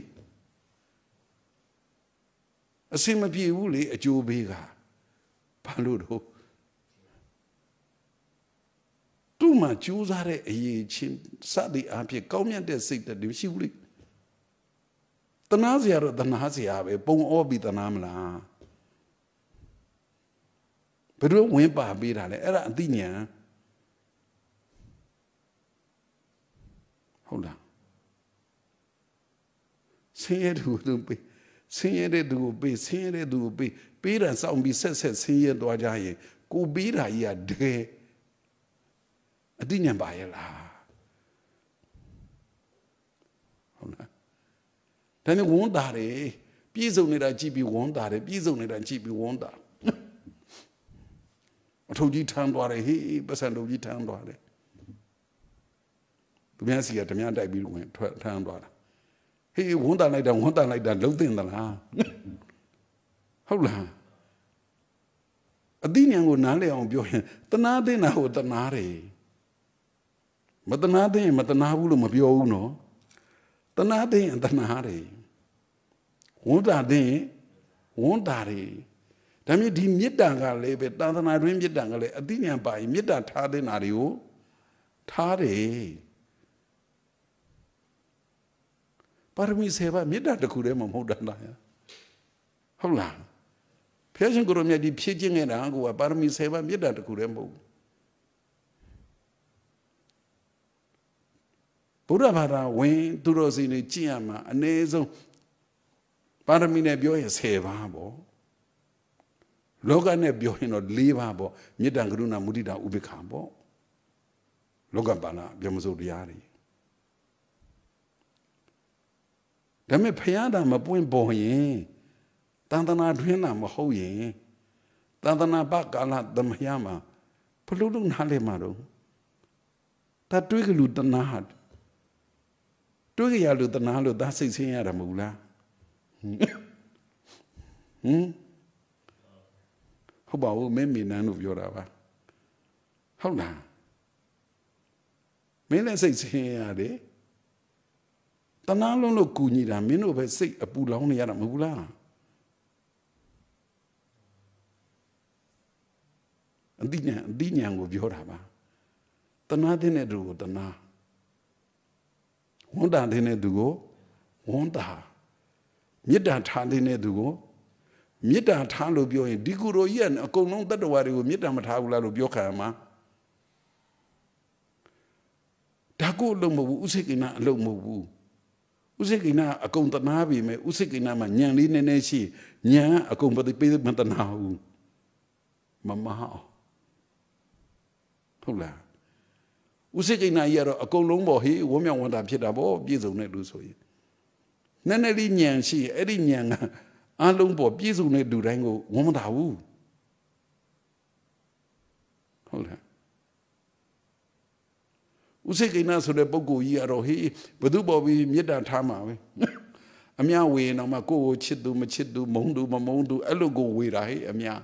အစင်မပြေဘူးလေအကျိုးပေးကဘာလို့တော့သူ့မှာကြိုးစားတဲ့အရေးချင်းစသည်အဖြစ်ကောင်းမြတ်တဲ့စိတ်တည်းရှိဘူးလေတနာစရာတော့တနာစရာပဲပုံဩပြီးတနာမလားဘယ်လိုဝင်ပါပေးတာလဲအဲ့ဒါအသိဉာဏ်ဟုတ်လား ဆင်းရဲသူသူပေးဆင်းရဲတဲ့သူကိုပေးဆင်းရဲတဲ့သူကိုပေးပေးတာစောင့်ပြီးဆက်ဆက်ဆင်းရဲသွားကြရင်ကိုပေးတာကြီးကတကယ်အသိဉာဏ်ပါရဲ့လားဟုတ်လားဒါနဲ့ဝန်တာတယ်ပြည့်စုံနေတာကြည့်ပြီးဝန်တာတယ်ပြည့်စုံနေတာကြည့်ပြီးဝန်တာအထုပ်ကြီးထမ်းသွားတယ်ဟေးပတ်စံထုပ်ကြီးထမ်းသွားတယ်သူများစီကဓမြတိုက်ပြီးဝင်ထွက်ထမ်းသွားတာ ဟေးဝန်တာလိုက်တာဝန်တာလိုက်တာလုံးသိမ့်သလားဟုတ်လားအသိဉာဏ်ကိုနားလည်အောင်ပြောရင်တနာသိနာကိုတနာတယ်မတနာသိရင်မတနာဘူးလို့မပြောဘူးနော်တနာသိရင်တနာတယ်ဝန်တာသိရင်ဝန်တာတယ်ဒါမြင့်ဒီမေတ္တာကလည်းပဲသာသနာတွင်မေတ္တာကလည်းအသိဉာဏ်ပါရင်မေတ္တာထားတဲ့နာတွေကိုထားတယ် ပါရမီဆေပါမေတ္တာတခုတည်းမှမဟုတ်တာလားဟုတ်လားဖျက်ရှင်ကိုရမြတ်ဒီဖြည့်ခြင်းခဲ့တာကပါရမီဆေပါမေတ္တာတခုတည်းမဟုတ်ဘုရားဘာသာဝင်သူတော်စင်တွေကြည့်ရမှာအ ਨੇ ဆုံးပါရမီနဲ့ပြောရင်10ပါးပေါ့လောကနဲ့ပြောရင်တော့၄ပါးပေါ့မေတ္တာကရုဏာမုဒိတာဥပေက္ခပေါ့လောကပါဠိပြောမစိုးတရားတွေ ဒါပေမဲ့ဖယားတာမပွင့်ပေါ်ရင်တန်တနာတွင်းတာမဟုတ်ရင်တန်တနာပကာလသမယမှာဘလို့လို့နားလဲမှာတော့ဒါတွေးကလူတနာတွေးကြရလူတနာလို့ဒါစိတ်ဆင်းရတာမဟုတ်လားဟမ်ဟုတ်ပါဘူးမင်းမိနန်းလို့ပြောတာပါဟုတ်လားမင်းလည်းစိတ်ဆင်းရတယ် တနာလုံးလို့ကူညီတာမင်းတို့ပဲစိတ်အပူလောင်းနေရတာမဟုတ်ဘူးလားအတိညာအတိညာကိုပြောတာပါတနာတဲ့သူကိုတနာဝန်တာတဲ့သူကိုဝန်တာမေတ္တာထားတဲ့သူကိုမေတ္တာထားလို့ပြောရင်ဒီကုရိုကြီးကအကုန်လုံးတတ္တဝါတွေကိုမေတ္တာမထားဘူးလားလို့ပြောခံရမှာဒါကိုအလုံးမဟုတ်ဘူးဥစိကိနာအလုံးမဟုတ်ဘူး ဥစိကိနာအကုန်တနာပြီမဲ့ဥစိကိနာမှာညံလေးနည်းနည်းရှိညံအကုန်ပတိပေးမတနာဘူးမမအောင်ဟုတ်လားဥစိကိနာကြီးကတော့အကုန်လုံးပေါ့ဟေးဝမ်းမြောက်ဝမ်းသာဖြစ်တာပေါ့ပြည့်စုံတဲ့လူဆိုရင်နည်းနည်းလေးညံရှိအဲ့ဒီညံကအလုံးပေါ်ပြည့်စုံတဲ့လူတိုင်းကိုဝမ်းမသာဘူးဟုတ်လား ဥစိကိနာဆိုတဲ့ပုဂ္ဂိုလ်ကြီးကတော့ဟေးဘသူပေါ်ပြီးမေတ္တာထားမှာပဲအများဝေရင်တော့မှကိုယ့်ကိုချစ်သူမချစ်သူမုန်းသူမမုန်းသူအဲ့လိုကိုဝေတာဟေးအများ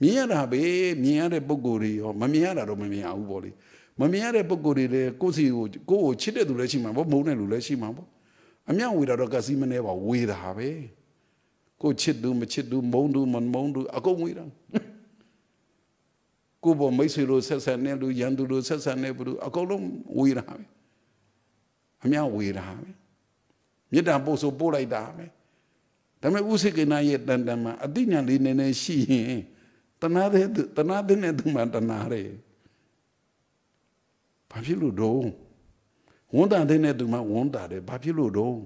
မြင်ရတာပဲမြင်ရတဲ့ပုံကိုယ်တွေရောမမြင်ရတာတော့မမြင်ရဘူးပေါ့လေမမြင်ရတဲ့ပုံကိုယ်တွေလည်းကိုယ့်စီကိုကိုယ့်ကိုချစ်တဲ့သူလည်းရှိမှာပေါ့မုန်းတဲ့လူလည်းရှိမှာပေါ့အမြောက်ဝေတာတော့ကစီမနေပါဝေတာပဲကိုချစ်သူမချစ်သူမုန်းသူမမုန်းသူအကုန်ဝေတာ ကိုဘောမိတ်ဆွေတို့ဆက်ဆက်နေလူရန်သူတို့ဆက်ဆက်နေဘူးအကုန်လုံးဝေတာပဲအမြောက်ဝေတာပဲမေတ္တာပို့ဆိုပို့လိုက်တာပဲဒါပေမဲ့ဥစိကေနာရဲ့တန်တန်မှာအတိညာလေးနည်းနည်းရှိရင်တနာတဲ့တနာတဲ့နဲ့သူမှတနာတယ်ဘာဖြစ်လို့တော့ဝန်တာတဲ့နဲ့သူမှဝန်တာတယ်ဘာဖြစ်လို့တော့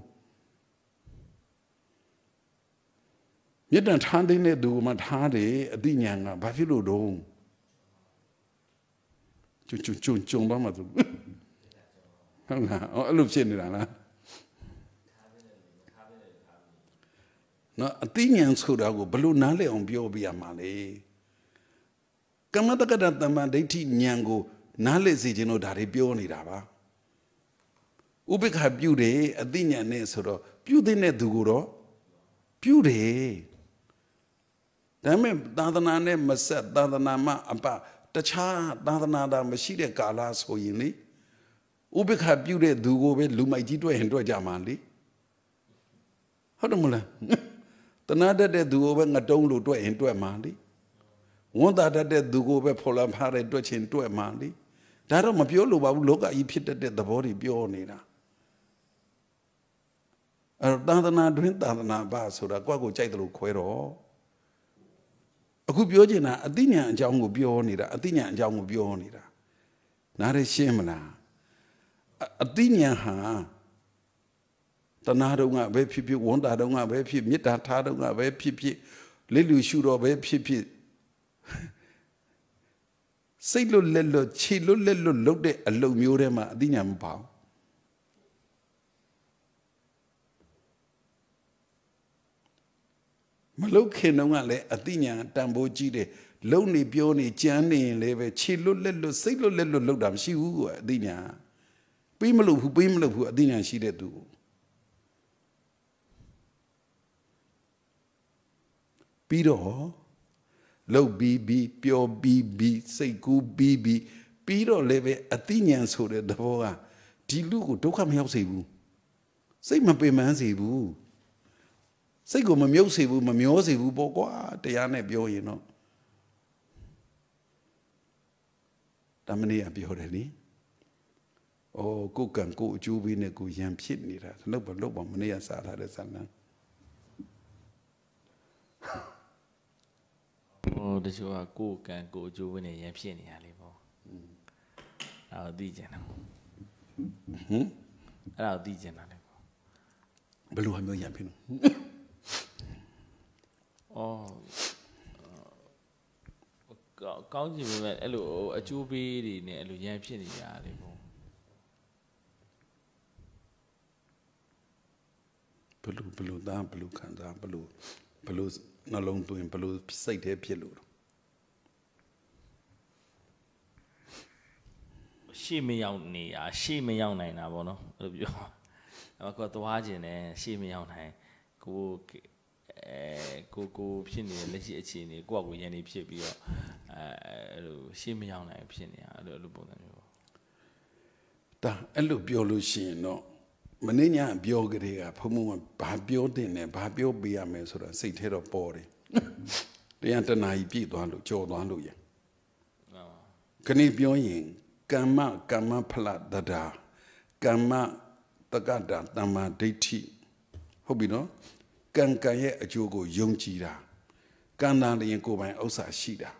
မြတ်တန်ထားတဲ့နဲ့သူမှထားတယ်အတိညာကဘာဖြစ်လို့တော့ ကျုံကျုံကျုံကျုံတော့မှသူဟုတ်လားအဲ့လိုဖြစ်နေတာလားနော်အတိညာဆိုတာကိုဘလို့နားလည်အောင်ပြောပြရမှာလေကမ္မတက္ကတတမ္မာဒိဋ္ဌိဉာဏ်ကိုနားလည်စေခြင်းတို့ဒါတွေပြောနေတာပါဥပိ္ပခပြုတယ်အသိဉာဏ်နဲ့ဆိုတော့ပြုတဲ့သူကိုတော့ပြုတယ်ဒါပေမဲ့သာသနာနဲ့မဆက်သာသနာမှအပ တခြားသာသနာတာမရှိတဲ့ကာလဆိုရင်လေဥပိ္ပခပြုတဲ့သူကိုပဲလူမိုက်ကြီးတွေ့ရင်တွေ့ကြမှာလေဟုတ်တယ်မလားတနာတတ်တဲ့သူကိုပဲငတုံးလို့တွေ့ရင်တွေ့မှာလေဝန်တာတတ်တဲ့သူကိုပဲဖော်လာဖားတဲ့တွက်ချင်တွက်မှလေဒါတော့မပြောလို့ပါဘူးလောကကြီးဖြစ်တတ်တဲ့သဘောတွေပြောနေတာအဲ့တော့သာသနာတွင်သာသနာပါဆိုတာကိုယ့်ကိုကြိုက်တယ်လို့ခွဲတော့ အခုပြောချင်တာအသိဉာဏ်အကြောင်းကိုပြောနေတာအသိဉာဏ်အကြောင်းကိုပြောနေတာနားရရှင်းမလားအသိဉာဏ်ဟာတဏှာတုံးကပဲဖြစ်ဖြစ်ဝန်တာတုံးကပဲဖြစ်မေတ္တာထားတုံးကပဲဖြစ်ဖြစ်လက်လူရှုတော့ပဲဖြစ်ဖြစ်စိတ်လွတ်လက်လွတ်ခြေလွတ်လက်လွတ်လုပ်တဲ့အလုပ်မျိုးထဲမှာအသိဉာဏ်မပါဘူး မလုတ်ခင်တုန်းကလည်းအသိဉာဏ်တန်ဖိုးကြီးတယ်လုံနေပြောနေကြမ်းနေရင်လည်းပဲခြေလွတ်လက်လွတ်စိတ်လွတ်လက်လွတ်လုပ်တာမရှိဘူးကွာအသိဉာဏ်ပြီးမလို့ဘူးပြီးမလို့ဘူးအသိဉာဏ်ရှိတဲ့သူပြီးတော့လှုပ်ပြီးပြီးပျော်ပြီးပြီးစိတ်ကူးပြီးပြီးပြီးတော့လည်းပဲအသိဉာဏ်ဆိုတဲ့သဘောကဒီလူကိုဒုက္ခမရောက်စေဘူးစိတ်မပင်ပန်းစေဘူး စိတ်ကိုမမြုပ်စေဘူးမမျောစေဘူးပေါ့ကွာတရားနဲ့ပြောရင်တော့တမဏိယပြောတယ်နိ။အော်ကိုကံကိုအကျိုးပေးနဲ့ကိုရံဖြစ်နေတာလှုပ်ပါလှုပ်ပါမနေ့ကစားထားတဲ့ဇာလံ။ဟိုတချို့ကကိုယ်ကံကိုယ်အကျိုးဝင်နေရန်ဖြစ်နေရလေပေါ့အဲ့ဒါသိကျင်တာဟင်အဲ့ဒါသိကျင်တာလေပေါ့ဘယ်လိုဟာမျိုးရံဖြစ်လို့ ကောင်းကောင်းကြည့်ပေမဲ့အဲ့လိုအကျိုးပေးတွေနဲ့အဲ့လိုရန်ဖြစ်နေကြတယ်ဘုံဘလူဘလူသားဘလူခံစားဘလူဘလူနှလုံးသွင်းဘလူစိတ်ထဲဖြစ်လို့ရှေ့မရောက်နေတာရှေ့မရောက်နိုင်တာပေါ့နော်အဲ့လိုပြောအဲ့တော့သွားခြင်းနဲ့ရှေ့မရောက်နိုင်ကို အဲကိုကိုဖြစ်နေတဲ့လက်ရှိအခြေအနေကိုယ့်အကိုရန်နေဖြစ်ပြီးတော့အဲအဲ့လိုရှေ့မရောက်နိုင်ဖြစ်နေတာအဲ့လိုအဲ့လိုပုံစံမျိုးပေါ့ဒါအဲ့လိုပြောလို့ရှိရင်တော့မင်းညာပြောကြတဲ့ကဘုံဘုံဘာပြောတင်တယ်ဘာပြောပေးရမယ်ဆိုတော့စိတ်ထဲတော့ပေါ်တယ်တရားတဏှာကြီးပြည့်သွားလို့ကြော်သွားလို့ရဟုတ်ပါခဏပြောရင်ကမ္မကမ္မဖလတတာကမ္မတက္ကတာတမ္မာဒိဋ္ဌိဟုတ်ပြီနော် ကံကံရဲ့အကျိုးကိုယုံကြည်တာကံတန်လျင်ကိုယ်ပိုင်ဥစ္စာရှိတာ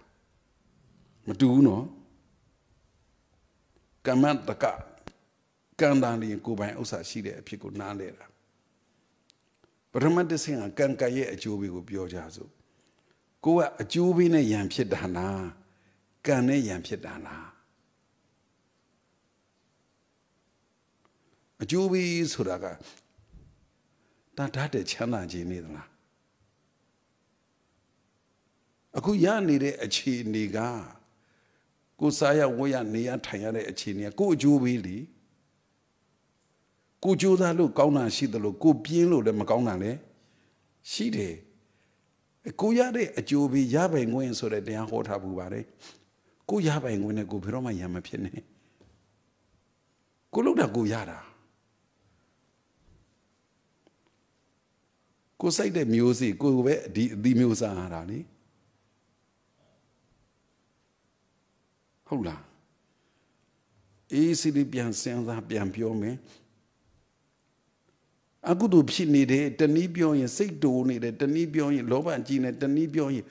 မတူဘူးနော်ကမ္မတက္ကကံတန်လျင်ကိုယ်ပိုင်ဥစ္စာရှိတဲ့အဖြစ်ကိုနားလဲတာပထမတစ်ဆင့်ကကံကံရဲ့အကျိုးပေးကိုပြောကြစို့ကိုကအကျိုးပေးနဲ့ယံဖြစ်တာလားကံနဲ့ယံဖြစ်တာလားအကျိုးပေးဆိုတာက ဒါဓာတ်တဲ့ချမ်းသာခြင်းနေသလားအခုရနေတဲ့အခြေအနေကကိုယ်စားရဝတ်ရနေရထိုင်ရတဲ့အခြေအနေကကိုယ်အကျိုးပေးလေကိုယ်ကြိုးစားလို့ကောင်းတာရှိတယ်လို့ကိုယ်ပြင်းလို့လည်းမကောင်းတာလည်းရှိတယ်ကိုရတဲ့အကျိုးပေးရပိုင်ခွင့်ဆိုတဲ့တရားဟောထားဘူးပါတယ်ကိုရပိုင်ခွင့်နဲ့ကိုဘယ်တော့မှရံမဖြစ်နဲ့ကိုလို့တာကိုရတာ ကိုစိတ်တဲ့မျိုးစီကိုပဲဒီအသီးမျိုးစားရတာလေဟုတ်လားအေးစီလေးပြန်စဉ်းစားပြန်ပြောမယ်အကုသိုလ်ဖြစ်နေတယ်တနည်းပြောရင်စိတ်တိုးနေတယ်တနည်းပြောရင်လောဘကြီးနေတနည်းပြောရင်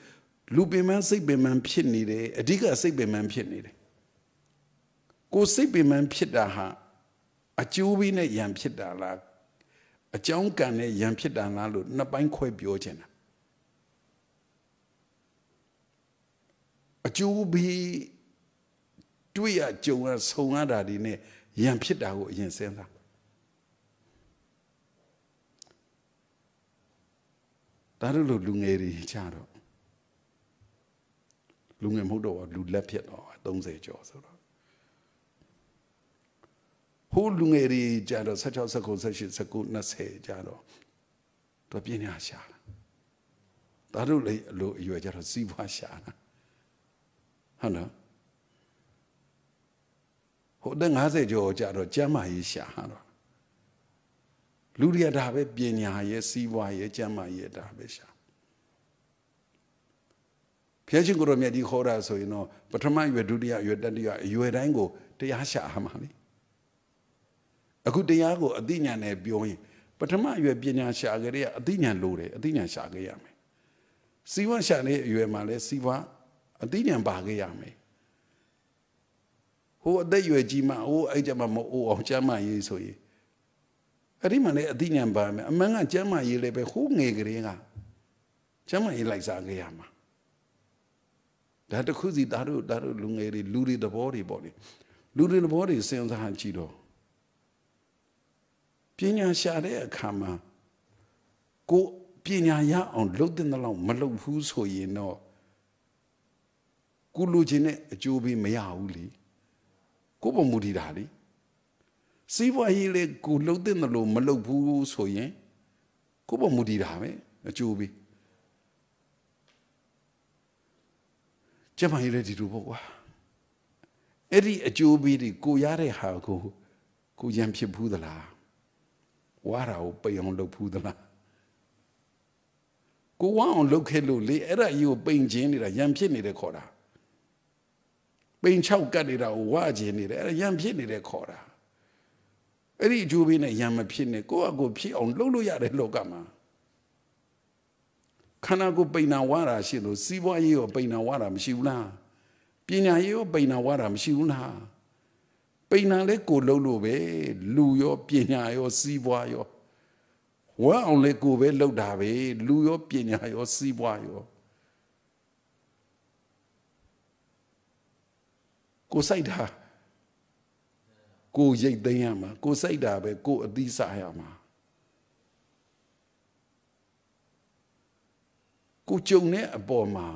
လူပင်မစိတ်ပင်မဖြစ်နေတယ်အဓိကစိတ်ပင်မဖြစ်နေတယ်ကိုစိတ်ပင်မဖြစ်တာဟာအကျိုးပေးနဲ့ယံဖြစ်တာလား အကြောင်းကံနဲ့ယံဖြစ်တာလားလို့နှစ်ပိုင်းခွဲပြောချင်တာအကျိုးပေးတွေ့ရကြုံရဆုံရတာဒီနဲ့ယံဖြစ်တာကိုအရင်စဉ်းစားဒါတို့လိုလူငယ်တွေကြတော့လူငယ်မဟုတ်တော့လူလက်ဖြစ်တော့30ကျော်ဆိုတော့ ဟိုလူငယ်တွေကြတော့16 19 18 19 20ကြတော့တော့ပြင်းရရှာတာဒါတို့လေအလိုအရွယ်ကြတော့စီးပွားရှာတာဟုတ်နော်ဟိုတဲ့90ကျော်ကြတော့ကျမ်းမာရေးရှာတော့လူတွေကဒါပဲပညာရဲ့စီးပွားရဲ့ကျမ်းမာရေးဒါပဲရှာဖျက်ချင်းကိုရမြတ်ဒီခေါ်တာဆိုရင်တော့ပထမရွယ်ဒုတိယရွယ်တတိယအရွယ်တိုင်းကိုတရားရှာရမှာလေ အခုတရားကိုအသိဉာဏ်နဲ့ပြောရင်ပထမအရွယ်ပညာရှာကြတဲ့အသိဉာဏ်လိုတယ်အသိဉာဏ်ရှာခဲ့ရမယ်စီးပွားရှာတဲ့အရွယ်မှာလည်းစီးပွားအသိဉာဏ်ပါခဲ့ရမယ်ဟိုအသက်ရွယ်ကြီးမှဟိုအဲ့ကြမှာမအိုးအောင်ကျမ်းမာရေးဆိုရင်အဲ့ဒီမှာလည်းအသိဉာဏ်ပါမယ်အမှန်ကကျမ်းမာရေးလည်းပဲဟိုငယ်ကလေးကကျမ်းမာရေးလိုက်စားခဲ့ရမှာဒါတခုစီဒါတို့ဒါတို့လူငယ်တွေလူတွေသဘောတွေပေါ့လေလူတွေသဘောတွေစဉ်းစားကြည့်တော့ပ ညာရှာတဲ့အခါမှာကိုပညာရအောင်လုပ်တဲ့လောက်မလုပ်ဘူးဆိုရင်တော့ကိုလူချင်းနဲ့အကျိုးပေးမရဘူးလေကိုပုံမူတည်တာလေစီးပွားရေးလေကိုလှုပ်တဲ့လို့မလှုပ်ဘူးဆိုရင်ကိုပုံမူတည်တာပဲအကျိုးပေးကျမကြီးလည်းဒီလိုပေါ့ကွာအဲ့ဒီအကျိုးပေးတွေကိုရတဲ့ဟာကိုကိုရံဖြစ်ဘူးသလား ဝါရာကိုပိန်အောင်လုပ်ဘူးသလားကိုဝအောင်လုပ်ခဲ့လို့လေအဲ့ဒါကြီးကိုပိန်ခြင်းနေတာရံဖြစ်နေတယ်ခေါ်တာပိန်ချောက်ကတ်နေတာကိုဝါခြင်းနေတယ်အဲ့ဒါရံဖြစ်နေတယ်ခေါ်တာအဲ့ဒီအကျိုးပေးနဲ့ရံမဖြစ်နေကိုယ့်အကိုဖြစ်အောင်လုပ်လို့ရတယ်လောကမှာခန္ဓာကိုယ်ပိန်နာဝါတာရှိလို့စီးပွားရေးရောပိန်နာဝါတာမရှိဘူးလားပညာရေးရောပိန်နာဝါတာမရှိဘူးလား ပိန်နာလဲကိုလှုပ်လို့ပဲလူရောပညာရောစီးပွားရောဝမ်းအောင်လေကိုပဲလှုပ်တာပဲလူရောပညာရောစီးပွားရောကိုစိတ်တာကိုရိတ်သိမ်းရမှာကိုစိတ်တာပဲကိုအသီးစားရမှာကိုကြုံတဲ့အပေါ်မှာ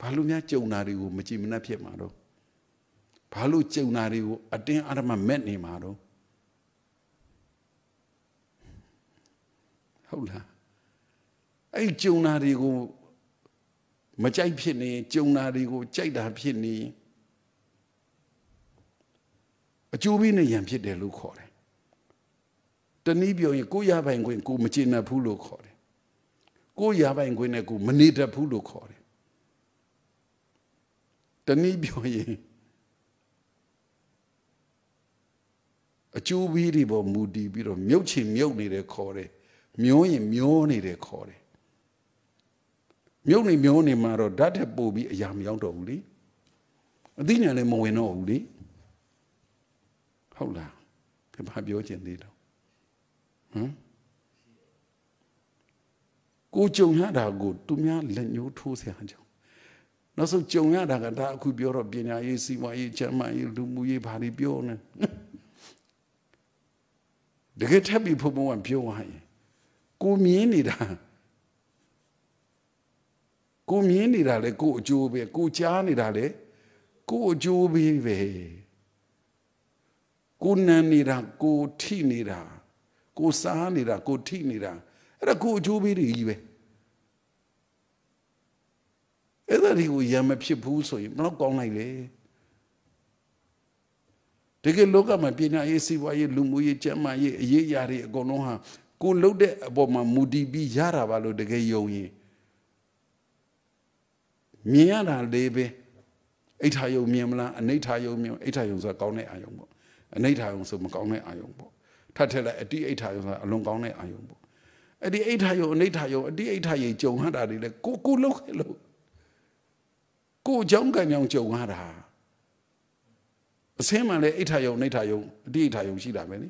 ဘာလို့များကြုံတာတွေကိုမကြည်မနှက်ဖြစ်မှာတော့ ဘာလို့ကြုံတာတွေကိုအတင်းအဓမ္မမဲ့နေမှာတော့ဟုတ်လားအဲ့ကြုံတာတွေကိုမကြိုက်ဖြစ်နေကြုံတာတွေကိုကြိုက်တာဖြစ်နေအကျိုးပေးနေရန်ဖြစ်တယ်လို့ခေါ်တယ်တနည်းပြောရင်ကိုရပိုင်ခွင့်ကိုမကျေနပ်ဘူးလို့ခေါ်တယ်ကိုရပိုင်ခွင့်နဲ့ကိုမနေတတ်ဘူးလို့ခေါ်တယ်တနည်းပြောရင် အကျိုးပေးတွေပေါ်မူတည်ပြီးတော့မြုပ်ချင်မြုပ်နေတယ်ခေါ်တယ်မျောရင်မျောနေတယ်ခေါ်တယ်မြုပ်နေမျောနေမှာတော့ဓာတ်ထက်ပိုပြီးအရာမရောက်တော့ဘူးလေအသိဉာဏ်လည်းမဝင်တော့ဘူးလေဟုတ်လားဘာပြောချင်သေးတော့ဟမ်ကိုကြုံရတာကိုသူများလက်ညှိုးထိုးဆရာကြောင့်နောက်ဆုံးကြုံရတာကဒါအခုပြောတော့ပညာရေးစီးပွားရေးကျန်းမာရေးလူမှုရေးဘာတွေပြောနေ တကယ်ထပ်ပြီးဖို့ဘုံကပြောရရင်ကိုမြင်နေတာကိုမြင်နေတာလေကိုအကျိုးပဲကိုကြားနေတာလေကိုအကျိုးပဲပဲကိုနမ်းနေတာကိုထိနေတာကိုစားနေတာကိုထိနေတာအဲ့ဒါကိုအကျိုးပေးတွေကြီးပဲအဲ့ဒါတွေကိုရံမဖြစ်ဘူးဆိုရင်ဘလောက်ကောင်းလိုက်လေ တကယ်လောကမှာပညာရေးစီးပွားရေးလူမှုရေးကျန်းမာရေးအရေးအရာတွေအကုန်လုံးဟာကိုလှုပ်တဲ့အပေါ်မှာမူတည်ပြီးရတာပါလို့တကယ်ယုံရင်မြင်ရတာလေးပဲအိဋ္ဌာယုံမြင်မလားအနိဋ္ဌာယုံမြင်အိဋ္ဌာယုံဆိုတာကောင်းတဲ့အာယုံပေါ့အနိဋ္ဌာယုံဆိုမကောင်းတဲ့အာယုံပေါ့ထပ်ထက်လိုက်အတိအိဋ္ဌာယုံဆိုတာအလွန်ကောင်းတဲ့အာယုံပေါ့အဲ့ဒီအိဋ္ဌာယုံအနိဋ္ဌာယုံအတိအိဋ္ဌာယုံကြုံရတာတွေလေကိုကိုလှုပ်ခဲ့လို့ကိုအကြောင်းကံကြောင့်ကြုံရတာ အစင်းမှလည်းအိဋ္ဌာယုံအနိဋ္ဌာယုံအတိအိဋ္ဌာယုံရှိတာပဲလေ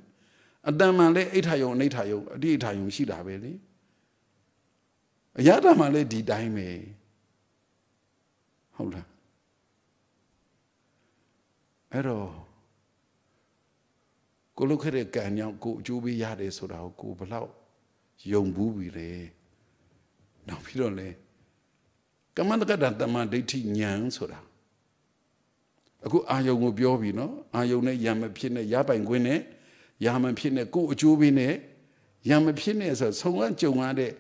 အတန်မှလည်းအိဋ္ဌာယုံအနိဋ္ဌာယုံအတိအိဋ္ဌာယုံရှိတာပဲလေအရတာမှလည်းဒီတိုင်းပဲဟုတ်လားအဲ့တော့ကိုလုခဲ့တဲ့ကံကြောင့်ကိုအကျိုးပေးရတယ်ဆိုတာကိုကိုဘလောက်ယုံဘူးပြီလေနောက်ပြီးတော့လေကမ္မတက္ကတာတမန်ဒိဋ္ဌိဉာဏ်ဆိုတာ အခုအာယုံကိုပြောပြီနော်အာယုံနဲ့ယံမဖြစ်နဲ့ရပိုင်ခွင့်နဲ့ရမဖြစ်နဲ့ကိုအကျိုးပေးနဲ့ရမဖြစ်နဲ့ဆိုဆုံကကြုံရတဲ့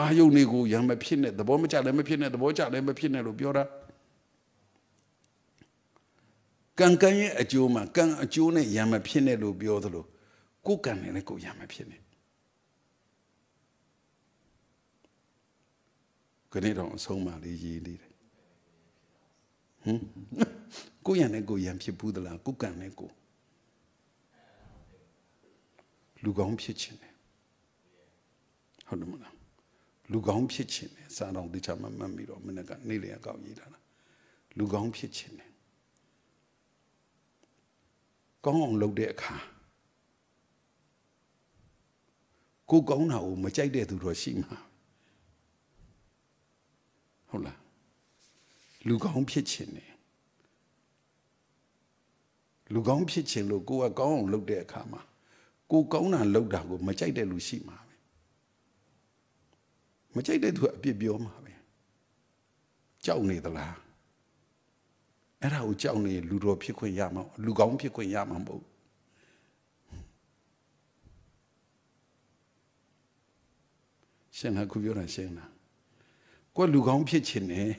အာယုန်တွေကိုရမဖြစ်နဲ့သဘောမကျလည်းမဖြစ်နဲ့သဘောကျလည်းမဖြစ်နဲ့လို့ပြောတာကံကံရဲ့အကျိုးမှာကံအကျိုးနဲ့ရမဖြစ်နဲ့လို့ပြောသလိုကိုယ်ကံနဲ့လည်းကိုယ်ရမဖြစ်နဲ့ခဏတော့အဆုံးမလေးရေးလေးတယ် ဟမ်ကိုယ်ရနဲ့ကိုယ်ရံဖြစ်ဘူးသလားကိုယ်ကံနဲ့ကိုယ်လူကောင်းဖြစ်ခြင်းတယ်ဟုတ်တယ်မလားလူကောင်းဖြစ်ခြင်းတယ်စာတော်တိချမမှတ်ပြီးတော့မနေ့ကနေလေအကောက်ရေးထားတာလူကောင်းဖြစ်ခြင်းတယ်ကောင်းအောင်လုပ်တဲ့အခါကိုကောင်းတာကိုမကြိုက်တဲ့သူတော့ရှိမှာဟုတ်လား လူကောင်းဖြစ်ခြင်းတယ်လူကောင်းဖြစ်ခြင်းလို့ကိုကကောင်းအောင်လုပ်တဲ့အခါမှာကိုကောင်းတာလုပ်တာကိုမကြိုက်တဲ့လူရှိမှာပဲမကြိုက်တဲ့သူကအပြစ်ပြောမှာပဲကြောက်နေသလားအဲ့ဒါကိုကြောက်နေလူတော်ဖြစ်ခွင့်ရမှာလူကောင်းဖြစ်ခွင့်ရမှာမဟုတ်ရှင်းလားခုပြောတာရှင်းလားကိုလူကောင်းဖြစ်ခြင်းနဲ့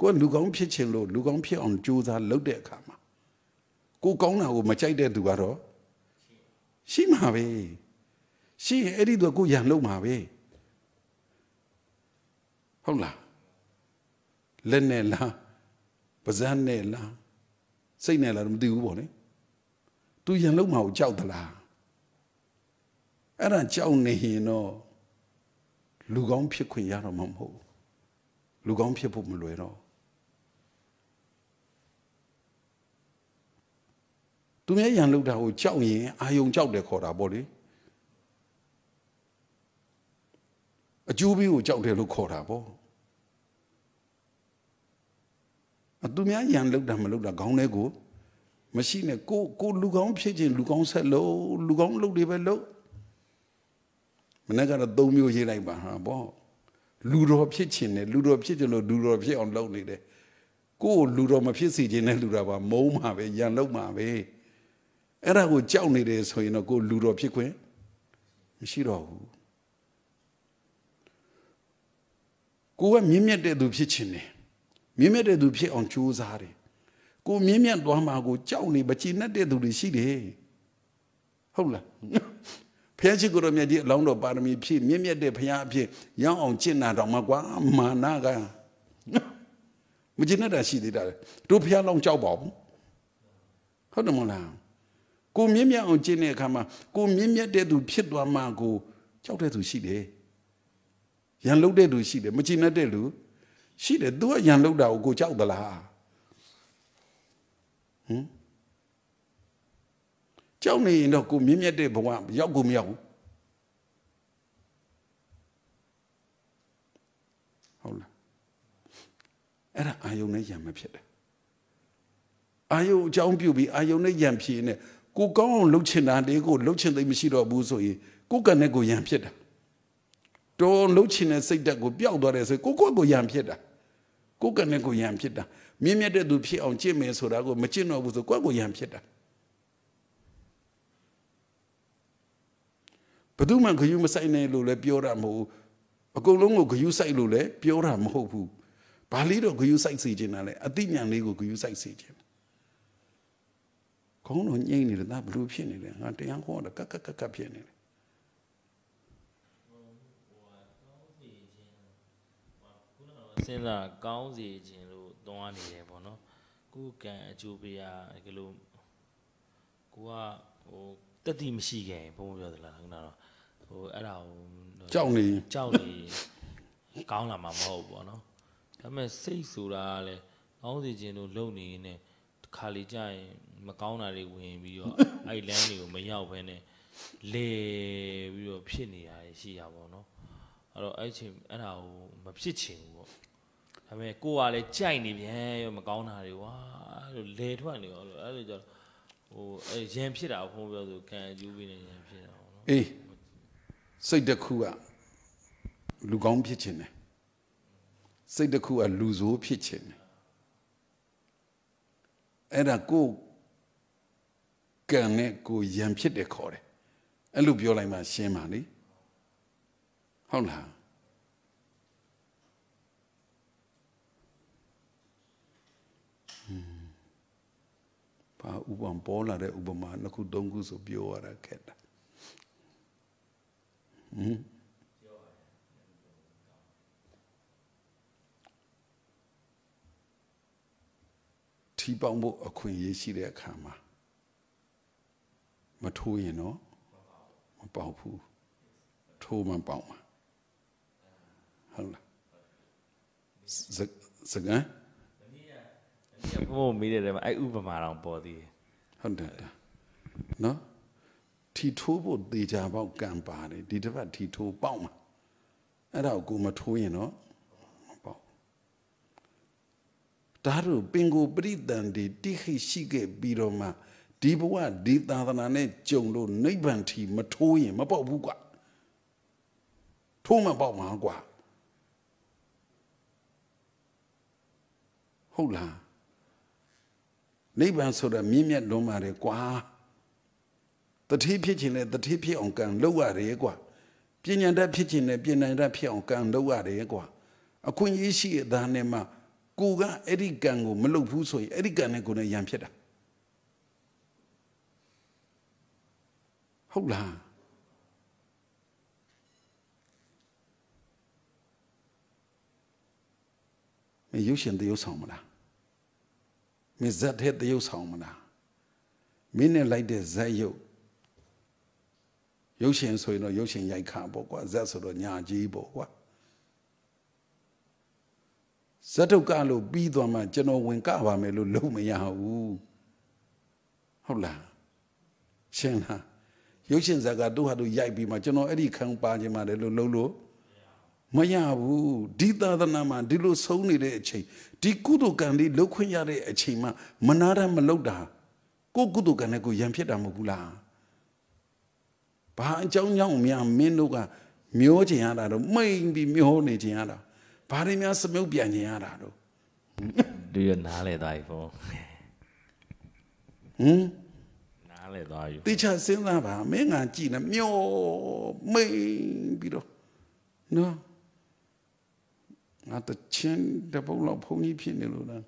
ကိုလူကောင်းဖြစ်ခြင်းလို့လူကောင်းဖြစ်အောင်ကြိုးစားလုပ်တဲ့အခါမှာကိုကောင်းတာကိုမကြိုက်တဲ့သူကတော့ရှိမှာပဲရှိရင်အဲ့ဒီတော့ကိုရန်လုံးမှာပဲဟုတ်လားလက်နဲ့လားပါဇက်နဲ့လားစိတ်နဲ့လားမသိဘူးပေါ့လေသူရန်လုံးမှာကိုကြောက်သလားအဲ့ဒါကြောက်နေရင်တော့လူကောင်းဖြစ်ခွင့်ရတော့မှာမဟုတ်လူကောင်းဖြစ်ဖို့မလွယ်တော့ သူများရန်လုပ်တာကိုကြောက်ရင်အာယုံကြောက်တယ်ခေါ်တာပေါ့လေအကျိုးပေးကိုကြောက်တယ်လို့ခေါ်တာပေါ့အသူများရန်လုပ်တာမလုပ်တာခေါင်းထဲကိုမရှိနဲ့ကိုကိုလူကောင်းဖြစ်ခြင်းလူကောင်းဆက်လို့လူကောင်းလုပ်တွေပဲလုပ်မနေ့ကတော့သုံးမျိုးရေးလိုက်ပါဟာပေါ့လူတော်ဖြစ်ခြင်းနဲ့လူတော်ဖြစ်တယ်လို့လူတော်ဖြစ်အောင်လုပ်နေတယ်ကိုလူတော်မဖြစ်စေခြင်းနဲ့လူတော်ပါမုန်းမှာပဲရန်လုပ်မှာပဲ အဲ့ဒါကိုကြောက်နေတယ်ဆိုရင်တော့ကိုယ်လူတော်ဖြစ်ခွင့်မရှိတော့ဘူးကိုယ်ကမြင့်မြတ်တဲ့သူဖြစ်ခြင်းနဲ့မြင့်မြတ်တဲ့သူဖြစ်အောင်ကြိုးစားတယ်ကိုမြင့်မြတ်သွားမှာကိုကြောက်နေမချင်တဲ့သူတွေရှိတယ်ဟုတ်လားဖျားရှိကိုရမြတ်ကြီးအလောင်းတော်ပါရမီဖြည့်မြင့်မြတ်တဲ့ဖျားအဖြစ်ရောင်းအောင်ကျင့်တာတော့မကွာမာနကမကျင်တဲ့ရှိသေးတာတို့ဖျားလောင်းကြောက်ပါဘူးဟုတ်တယ်မလား ကိုမြင့်မြတ်အောင်ကျင့်တဲ့အခါမှာကိုမြင့်မြတ်တဲ့သူဖြစ်သွားမှာကိုကြောက်တဲ့သူရှိတယ်ရန်လုတဲ့သူရှိတယ်မကျင်တဲ့လူရှိတယ်သူကရန်လုတာကိုကိုကြောက်သလားဟမ်ကြောက်နေရင်တော့ကိုမြင့်မြတ်တဲ့ဘဝရောက်ကိုမရောက်ဘူးဟုတ်လားအဲ့ဒါအာယုန်နဲ့ယံမဖြစ်တယ်အာယုန်အကြောင်းပြုပြီးအာယုန်နဲ့ယံဖြစ်နေ ကိုကောင်းအောင်လှုပ်ချင်တာလေးကိုလှုပ်ချင်သိမရှိတော့ဘူးဆိုရင်ကိုကနဲ့ကိုယံဖြစ်တာတော်လှုပ်ချင်တဲ့စိတ်ဓာတ်ကိုပျောက်သွားတယ်ဆိုကိုကိုကိုယံဖြစ်တာကိုကနဲ့ကိုယံဖြစ်တာမြင့်မြတ်တဲ့သူဖြစ်အောင်ကျင့်မယ်ဆိုတာကိုမကျင့်တော့ဘူးဆိုကိုယ့်ကိုယံဖြစ်တာဘယ်သူမှဂယုမဆိုင်နဲ့လို့လည်းပြောတာမဟုတ်ဘူးအကုန်လုံးကိုဂယုဆိုင်လို့လည်းပြောတာမဟုတ်ဘူးဘာလေးတော့ဂယုဆိုင်စေခြင်းတာလဲအသိဉာဏ်လေးကိုဂယုဆိုင်စေခြင်း ခေါင်းတော်ညှိနေတယ်ဒါဘလို့ဖြစ်နေလဲငါတရားဟောတာကကကကဖြစ်နေတယ်စဉ်းစားကောင်းစီခြင်းလို့တွန်းနေတယ်ပေါ့နော်ကိုယ်ကံအကျိုးပေးရဒီလိုကိုကဟိုတက်တိမရှိခင်ဘုံပြောသလားခုနကတော့ဟိုအဲ့ဒါကိုကြောက်နေကြောက်နေကောင်းလာမှာမဟုတ်ဘူးပေါ့နော်ဒါပေမဲ့စိတ်ဆိုတာကလည်းကောင်းစီခြင်းလို့လုံနေနေတစ် ခါလေကြာရင်မကောင်းတာတွေဝင်ပြီးတော့အဲ့လမ်းတွေကိုမရောက်ဘဲနဲ့လေပြီးတော့ဖြစ်နေရတယ်ရှိရပါတော့အဲ့တော့အဲ့ချိန်အဲ့ဒါကိုမဖြစ်ချင်ဘူးပေါ့ဒါပေမဲ့ကိုကလည်းကြိုက်နေပြန်ရောမကောင်းတာတွေဝါအဲ့လိုလေထွက်နေရောအဲ့လိုကြတော့ဟိုအဲ့ရန်ဖြစ်တာဘုံပြောဆိုကံအကျိုးပေးနေရန်ဖြစ်တာပေါ့နော်အေးစိတ်တစ်ခုကလူကောင်းဖြစ်ခြင်းတယ်စိတ်တစ်ခုကလူဆိုးဖြစ်ခြင်းတယ် အဲ့ဒါကိုကံနဲ့ကိုယံဖြစ်တယ်ခေါ်တယ်အဲ့လိုပြောလိုက်မှရှင်းပါလေဟုတ်လားဘာဥပမာပေါ်လာတဲ့ဥပမာနှစ်ခုသုံးခုဆိုပြောရတာခက်တာဟမ် ပေါင်းဖို့အခွင့်အရေးရှိတဲ့အခါမှာမထိုးရင်တော့မပေါက်ဘူးထိုးမှပေါက်မှာဟုတ်လားစစကန်ဘုံမေးတဲ့ထဲမှာအဲ့ဥပမာတော့ပေါ်သေးတယ်ဟုတ်တယ်တာနော်ထီထိုးဖို့သေချာပေါက်ကံပါတယ်ဒီတစ်ပတ်ထီထိုးပေါက်မှာအဲ့ဒါကိုကိုမထိုးရင်တော့မပေါက် ဒါတို့ပင်ကိုပရိသန်ဒီတိခိရှိခဲ့ပြီးတော့မှဒီဘဝဒီသာသနာနဲ့ကြုံလို့နိဗ္ဗာန်ထီမထိုးရင်မပေါက်ဘူးကွာထိုးမှပေါက်မှာကွာဟုတ်လားနိဗ္ဗာန်ဆိုတာမြင့်မြတ်လွန်ပါတယ်ကွာတတိဖြစ်ခြင်းနဲ့တတိဖြစ်အောင်ကံလုပ်ရတယ်ကွာပညာတတ်ဖြစ်ခြင်းနဲ့ပညာတတ်ဖြစ်အောင်ကံလုပ်ရတယ်ကွာအခွင့်အရေးရှိတဲ့သားနဲ့မှ ကိုကအဲ့ဒီကံကိုမလုပ်ဘူးဆိုရင်အဲ့ဒီကံနဲ့ကိုယ်နဲ့ရံဖြစ်တာဟုတ်လားမင်းရုပ်ရှင်တရုပ်ဆောင်မလားမင်းဇက်တဲ့တရုပ်ဆောင်မလားမင်းနဲ့လိုက်တဲ့ဇက်ရုပ်ရုပ်ရှင်ဆိုရင်တော့ရုပ်ရှင်ရိုက်ခါပေါ့ကွာဇက်ဆိုတော့ညာကြီးပေါ့ကွာ ဇက်ထုတ်ကလို့ပြီးသွားမှကျွန်တော်ဝင်ကပါမယ်လို့လုံးမရဘူးဟုတ်လားရှင်းလားရုပ်ရှင်ဇက်ကသူ့ဟာသူရိုက်ပြီးမှကျွန်တော်အဲ့ဒီခံပါခြင်းပါတယ်လို့လုံးလို့မမရဘူးဒီသာသနာမှာဒီလိုဆုံးနေတဲ့အချိန်ဒီကုသိုလ်ကံလေးလှုပ်ခွင့်ရတဲ့အချိန်မှာမနာရမလုပ်တာကိုယ်ကုသိုလ်ကံနဲ့ကိုယ်ရံဖြစ်တာမဟုတ်ဘူးလားဘာအကြောင်းကြောင့်များမင်းတို့ကမျောချင်ရတာတော့မိန်ပြီးမျောနေချင်ရတာ ဘာတွေများစမြုပ်ပြန်ချင်ရတာတော့သူရနားလေသွားပြီဘုံဟမ်နားလေသွားပြီတေချာစဉ်းစားပါမင်းငါကြည့်နေမျောမိန်ပြီးတော့နော်ငါတချင်းတပုတ်လောက်ဖုန်ကြီးဖြစ်နေလို့လား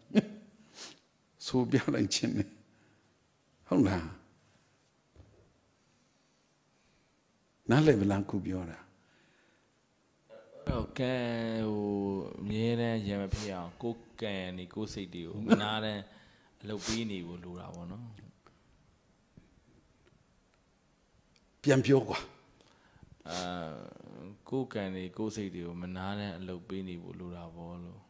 ဆိုပြလိုက်ချင်းနေဟုတ်လားနားလည်မလားခုပြောတာ တော့ကဲဟိုအမြဲတမ်းရံမဖြစ်အောင်ကိုယ်ကံနေကိုယ်စိတ်တွေကိုမနာတဲ့အလုပ်ပေးနေဖို့လိုတာပေါ့နော်ပြန်ပြောကွာအာကိုယ်ကံနေကိုယ်စိတ်တွေကိုမနာတဲ့အလုပ်ပေးနေဖို့လိုတာပေါ့လို့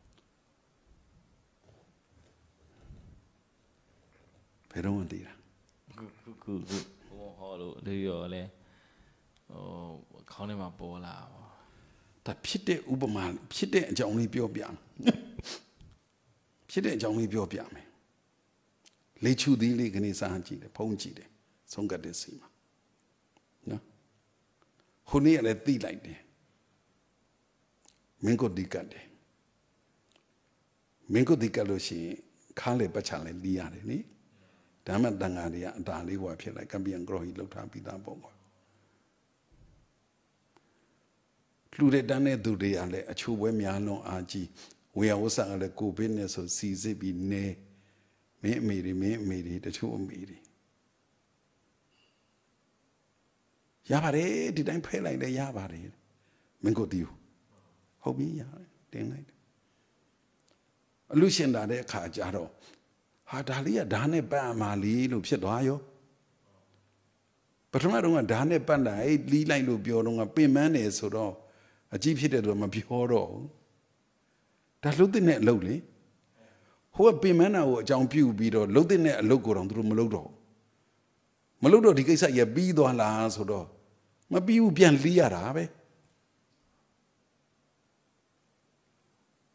ဘယ်တော့မှတည်တာခုခုခုခုဘုံဟောလို့ဒီရောလဲဟိုခေါင်းထဲမှာပေါ်လာပါ ဒါဖြစ်တဲ့ဥပမာဖြစ်တဲ့အကြောင်းလေးပြောပြမယ်ဖြစ်တဲ့အကြောင်းလေးပြောပြမယ်လေချူသီးလေးကနေစားကြည့်တယ်ဖုံးကြည့်တယ်ဆုံးကတ်တဲ့စီမှာနော်ခုနေ့ကလည်းသိလိုက်တယ်မင်းကိုဒီကတ်တယ်မင်းကိုဒီကတ်လို့ရှိရင်ခါလေပတ်ချလဲလီးရတယ်နိဒါမှတန်ဃာတွေကအတာလေးဟွာဖြစ်လိုက်ကံပြန်ကရောဟီလောက်ထားပြီးသားပေါ့ကွာ လူတဲ့တန်းတဲ့သူတွေကလည်းအချိုးပွဲများလွန်အားကြီးဝေယဝဆကလည်းကိုဗစ်နဲ့ဆိုစီစစ်ပြီးနေမင်းအမေတွေမင်းအမေတွေတချို့အမေတွေရပါတယ်ဒီတိုင်းဖဲလိုက်လည်းရပါတယ်မင်းကိုတီးဟုတ်ပြီရတယ်တင်လိုက်တယ်အလူရှင်တာတဲ့အခါကျတော့ဟာဒါလေးကဓာတ်နဲ့ပတ်အမာလီလို့ဖြစ်သွားရောပထမတော့ကဓာတ်နဲ့ပတ်တာအဲ့လီးလိုက်လို့ပြောတော့ကပင်မန်းတယ်ဆိုတော့ အကြည့်ဖြစ်တယ်တော့မပြောတော့ဘူးဒါလှုပ်တဲ့နဲ့အလုပ်လေဟိုကပင်မန်းတာကိုအကြောင်းပြုပြီးတော့လှုပ်တဲ့နဲ့အလုပ်ကိုတော့သူတို့မလုပ်တော့ဘူးမလုပ်တော့ဒီကိစ္စရပြီးသွားလားဆိုတော့မပြီးဘူးပြန်လီးရတာပဲ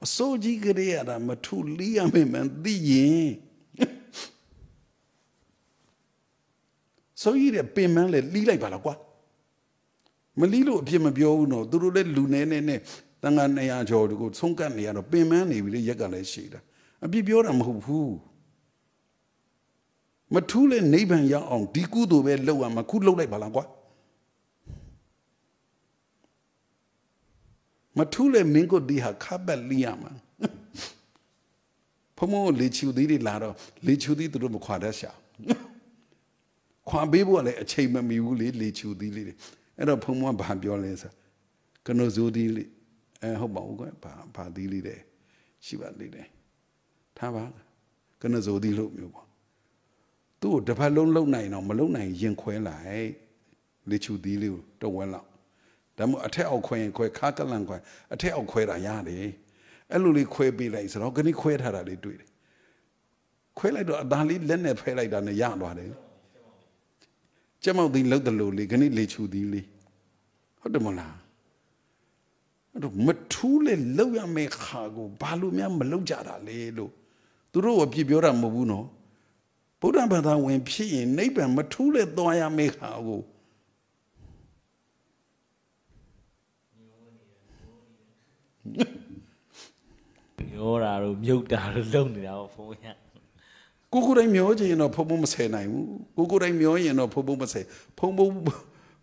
အစိုးကြီးကလေးရတာမထူလီးရမယ်မှန်သိရင်ဆိုကြီးတဲ့ပင်မန်းလေလီးလိုက်ပါလားကွာ မလီးလို့အဖြစ်မပြောဘူးနော်သူတို့လည်းလူနေနေနဲ့တန်ခါ200ကျော်ကိုဆုံးကတ်နေရတော့ပင်မန်းနေပြီလေရက်ကလည်းရှိတာအပြစ်ပြောတာမဟုတ်ဘူးမထူးလေနိဗ္ဗာန်ရောက်အောင်ဒီကုသိုလ်ပဲလောက်ရမှာခုလောက်လိုက်ပါလားကွာမထူးလေမင်းကိုဒီဟာခပ်ပတ်လီးရမှာဖမိုးလေချူသေးတွေလာတော့လေချူသေးသူတို့မခွာတတ်ရှာခွန်ပေးဖို့ကလည်းအချိန်မမီဘူးလေလေချူသီးလေးတွေ အဲ့တော့ဖုံမကဘာပြောလဲဆိုကနိုဇိုသီးလေးအဲဟုတ်ပါဘူးကွဘာဘာသီးလေးတဲ့ရှိပါလိမ့်တယ်ထားပါကနိုဇိုသီးလို့မျိုးပေါ့သူ့ကိုတစ်ဖက်လုံးလုံနိုင်တော့မလုံနိုင်ရင်ခွဲလိုက်လေချူသီးလေးကိုတဝဲလောက်ဒါမှမဟုတ်အထက်အောက်ခွဲရင်ခွဲခါကလန်ခွဲအထက်အောက်ခွဲတာရတယ်အဲ့လိုလေးခွဲပေးလိုက်ဆိုတော့ခဏခွဲထားတာလေးတွေ့တယ်ခွဲလိုက်တော့အသားလေးလက်နဲ့ဖဲလိုက်တာနဲ့ရသွားတယ် ကျမောက်သီးလောက်တလို့လေခဏလေချူသီးလေးဟုတ်တယ်မလားအဲ့တော့မထူးလေလောက်ရမယ့်ခါကိုဘာလို့များမလောက်ကြတာလဲလို့သူတို့ကပြပြောတာမဟုတ်ဘူးနော်ဗုဒ္ဓဘာသာဝင်ဖြစ်ရင်နိဗ္ဗာန်မထူးလေသွားရမယ့်ခါကိုပြောတာတို့မြုပ်တာတို့လုံနေတာပေါ့ဘုံရကို ကိုယ်တိုင်မျောချင်ရင်တော့ဖုံဖုံမဆယ်နိုင်ဘူးကိုကိုယ်တိုင်မျောရင်တော့ဖုံဖုံမဆယ်ဖုံဖုံ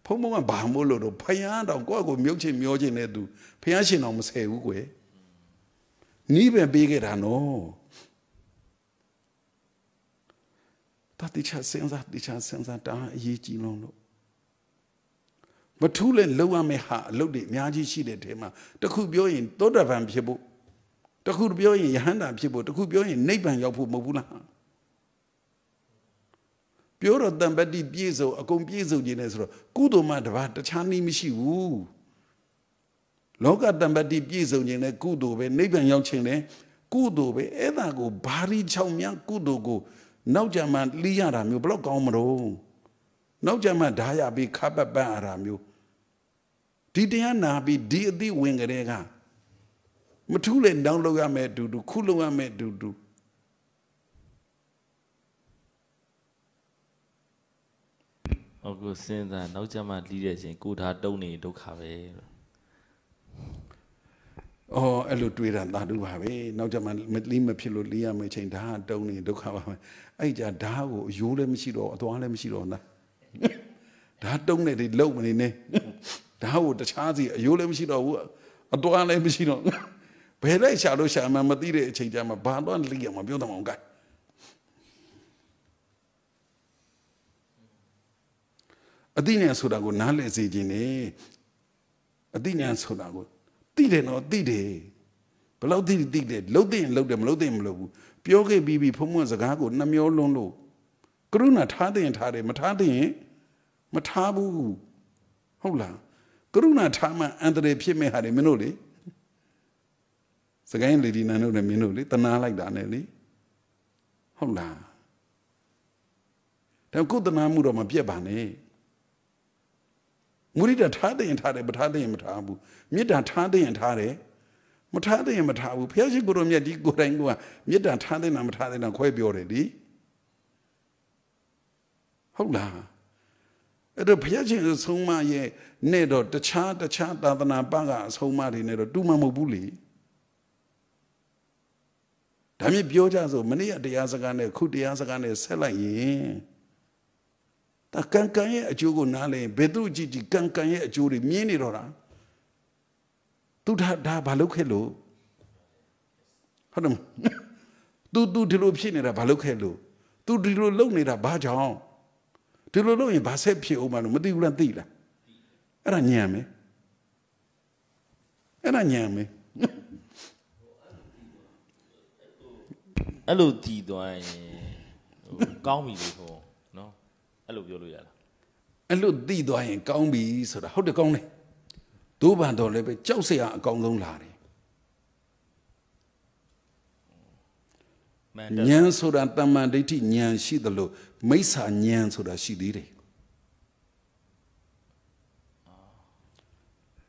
ဖုံဖုံကဘာမို့လို့တော့ဖယားတော့ကိုယ့်ကိုမြုပ်ချင်မျောချင်တဲ့သူဖယားရှင်တော်မဆယ်ဘူးကွယ်နီးပဲပေးခဲ့တာနော်တတိချစင်စားတိချစင်စားတာအရေးကြီးလုံးလို့မထူးလဲလောက်ရမယ့်ဟာအလုပ်တွေအများကြီးရှိတဲ့ထဲမှာတခုပြောရင်သောတာပန်ဖြစ်ဖို့တခုပြောရင်ယဟန္တာဖြစ်ဖို့တခုပြောရင်နိဗ္ဗာန်ရောက်ဖို့မဟုတ်ဘူးလား ပြောတော့တံပတ္တိပြည့်စုံအကုန်ပြည့်စုံခြင်းနဲ့ဆိုတော့ကုသိုလ်မှတပါးတခြားနည်းမရှိဘူးလောကတံပတ္တိပြည့်စုံခြင်းနဲ့ကုသိုလ်ပဲနိဗ္ဗာန်ရောက်ခြင်းနဲ့ကုသိုလ်ပဲအဲ့ဒါကိုဘာရီချောင်မြကုသိုလ်ကိုနောက်ကြမှာလီးရတာမျိုးဘယ်တော့ကောင်းမလို့နောက်ကြမှာဓာရပြီးခပ်ပတ်ပန်းရတာမျိုးဒီတရားနာပြီးဒီအသိဝင်ကြတဲ့ကမထူးလေနောက်လောက်ရမယ်အတူတူခုလောက်ရမယ်အတူတူ ဟုတ်ကိုစဉ်းစားနောက်ကျမှလီးတဲ့အချိန်ကိုထားတုံးနေဒုက္ခပဲလို့။အော်အဲ့လိုတွေးတာသာဓုပါပဲ။နောက်ကြမှာမလီးမဖြစ်လို့လီးရမယ့်ချိန်ဒါကတုံးနေဒုက္ခပါပဲ။အဲ့ကြဓာတ်ကိုအယိုးလည်းမရှိတော့အသွားလည်းမရှိတော့နာ။ဓာတ်တုံးနေဒီလုံမနေနဲ့။ဓာတ်ကိုတခြားစီအယိုးလည်းမရှိတော့ဘူးအသွားလည်းမရှိတော့။ဘယ်လိုက်ရှာလို့ရှာမှမသိတဲ့အချိန်ကျမှဘာတော့လီးရမှာပြောတယ်မအောင်ကဲ။ အတိညာဆိုတာကိုနားလည်စေခြင်းနဲ့အတိညာဆိုတာကိုသိတယ်နော်သိတယ်ဘယ်လောက်သိသိတယ်လှုပ်သိရင်လှုပ်တယ်မလှုပ်သိရင်မလှုပ်ဘူးပြောခဲ့ပြီးပြီဖုံးမွန်းစကားကိုနှမျောလွန်းလို့ကရုဏာထားတဲ့ရင်ထားတယ်မထားတဲ့ရင်မထားဘူးဟုတ်လားကရုဏာထားမှအန္တရာယ်ဖြစ်မဲ့ဟာတွေမင်းတို့လေစကိုင်းလေဒီနန်တို့လည်းမင်းတို့လေတနာလိုက်တာနဲ့လေဟုတ်လားဒါကုသနာမှုတော့မပြတ်ပါနဲ့ မုရိဒထားတဲ့ရင်ထားတယ်မထားတဲ့ရင်မထားဘူးမေတ္တာထားတဲ့ရင်ထားတယ်မထားတဲ့ရင်မထားဘူးဘုရားရှိခိုးတော်မြတ်ဒီကိုယ်တိုင်ကမေတ္တာထားတဲ့နာမထားတဲ့နာခွဲပြောတယ်ဒီဟုတ်လားအဲ့တော့ဘုရားရှင်အဆုံးမရဲ့နဲ့တော့တခြားတခြားသာသနာပကအဆုံးမတွေနဲ့တော့တူမှမဟုတ်ဘူးလေဒါမြင်ပြောကြဆိုမနေ့ကတရားစကားနဲ့ခုတရားစကားနဲ့ဆက်လိုက်ရင် ဒါကံကံရဲ့အကျိုးကိုနားလည်ဘယ်သူကြည့်ကြည့်ကံကံရဲ့အကျိုးတွေမြင်နေတော့တာသူဒါဒါဘာလုပ်ခဲ့လို့ဟုတ်တယ်မသူသူဒီလိုဖြစ်နေတာဘာလုပ်ခဲ့လို့သူဒီလိုလုပ်နေတာဘာကြောင့်ဒီလိုလုပ်ရင်ဘာဆက်ဖြစ်အောင်မလို့မသိဘူးလားသိလားအဲ့ဒါညံမယ်အဲ့ဒါညံမယ်အဲ့လိုတည်သွားရင်ဟိုကောင်းပြီလေဟိုနော် အဲ့လိုပြောလို့ရလားအဲ့လိုသိသွားရင်ကောင်းပြီဆိုတာဟုတ်တယ်ကောင်းတယ်ဒိုးပန်တော်လည်းပဲကြောက်စရာအကောင်းဆုံးလာတယ်မှန်တယ်ဉာဏ်ဆိုတာတမ္မာဒိဋ္ဌိဉာဏ်ရှိသလိုမိစ္ဆာဉာဏ်ဆိုတာရှိသေးတယ်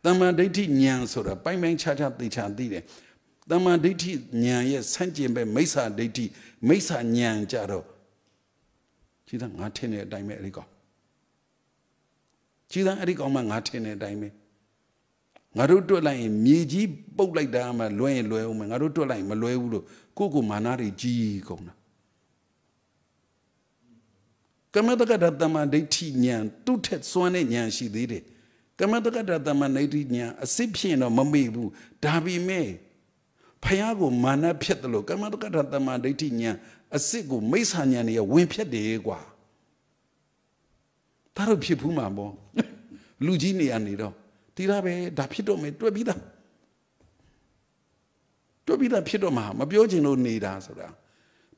တမ္မာဒိဋ္ဌိဉာဏ်ဆိုတာပိုင်ပိုင်ခြားခြားသိချာသိတယ်တမ္မာဒိဋ္ဌိဉာဏ်ရဲ့ဆန့်ကျင်ဘက်မိစ္ဆာဒိဋ္ဌိမိစ္ဆာဉာဏ်ကြတော့ ကြည်သာငါထင်တဲ့အတိုင်းပဲအဲ့ဒီကောင်ကြည်သာအဲ့ဒီကောင်မှငါထင်တဲ့အတိုင်းပဲငါတို့တွက်လိုက်ရင်မြေကြီးပုတ်လိုက်တာမှလွဲရင်လွဲအောင်မယ်ငါတို့တွက်လိုက်ရင်မလွဲဘူးလို့ကိုယ့်ကိုယ်မာနတွေကြီးကုန်တာကမ္မတက္ကတတမ္မာဒိဋ္ဌိဉာဏ်သူ့ထက်စွမ်းတဲ့ဉာဏ်ရှိသေးတယ်ကမ္မတက္ကတတမ္မာဒိဋ္ဌိဉာဏ်အစစ်ဖြစ်ရင်တော့မမေ့ဘူးဒါပေမဲ့ ဖះကိုမာနဖြစ်တယ်လို့ကမ္မတက္ကတတမ္မာဒိဋ္ဌိဉာဏ်အစစ်ကိုမိစ္ဆာဉာဏ်တွေဝင်ဖြတ်တယ်ကွာဒါတော့ဖြစ်ဘူးမှာပေါ့လူကြီးနေရနေတော့ဒီလားပဲဒါဖြစ်တော့မယ်တွက်ပြီးသားပြောပြီးသားဖြစ်တော့မှာမပြောချင်လို့နေတာဆိုတာ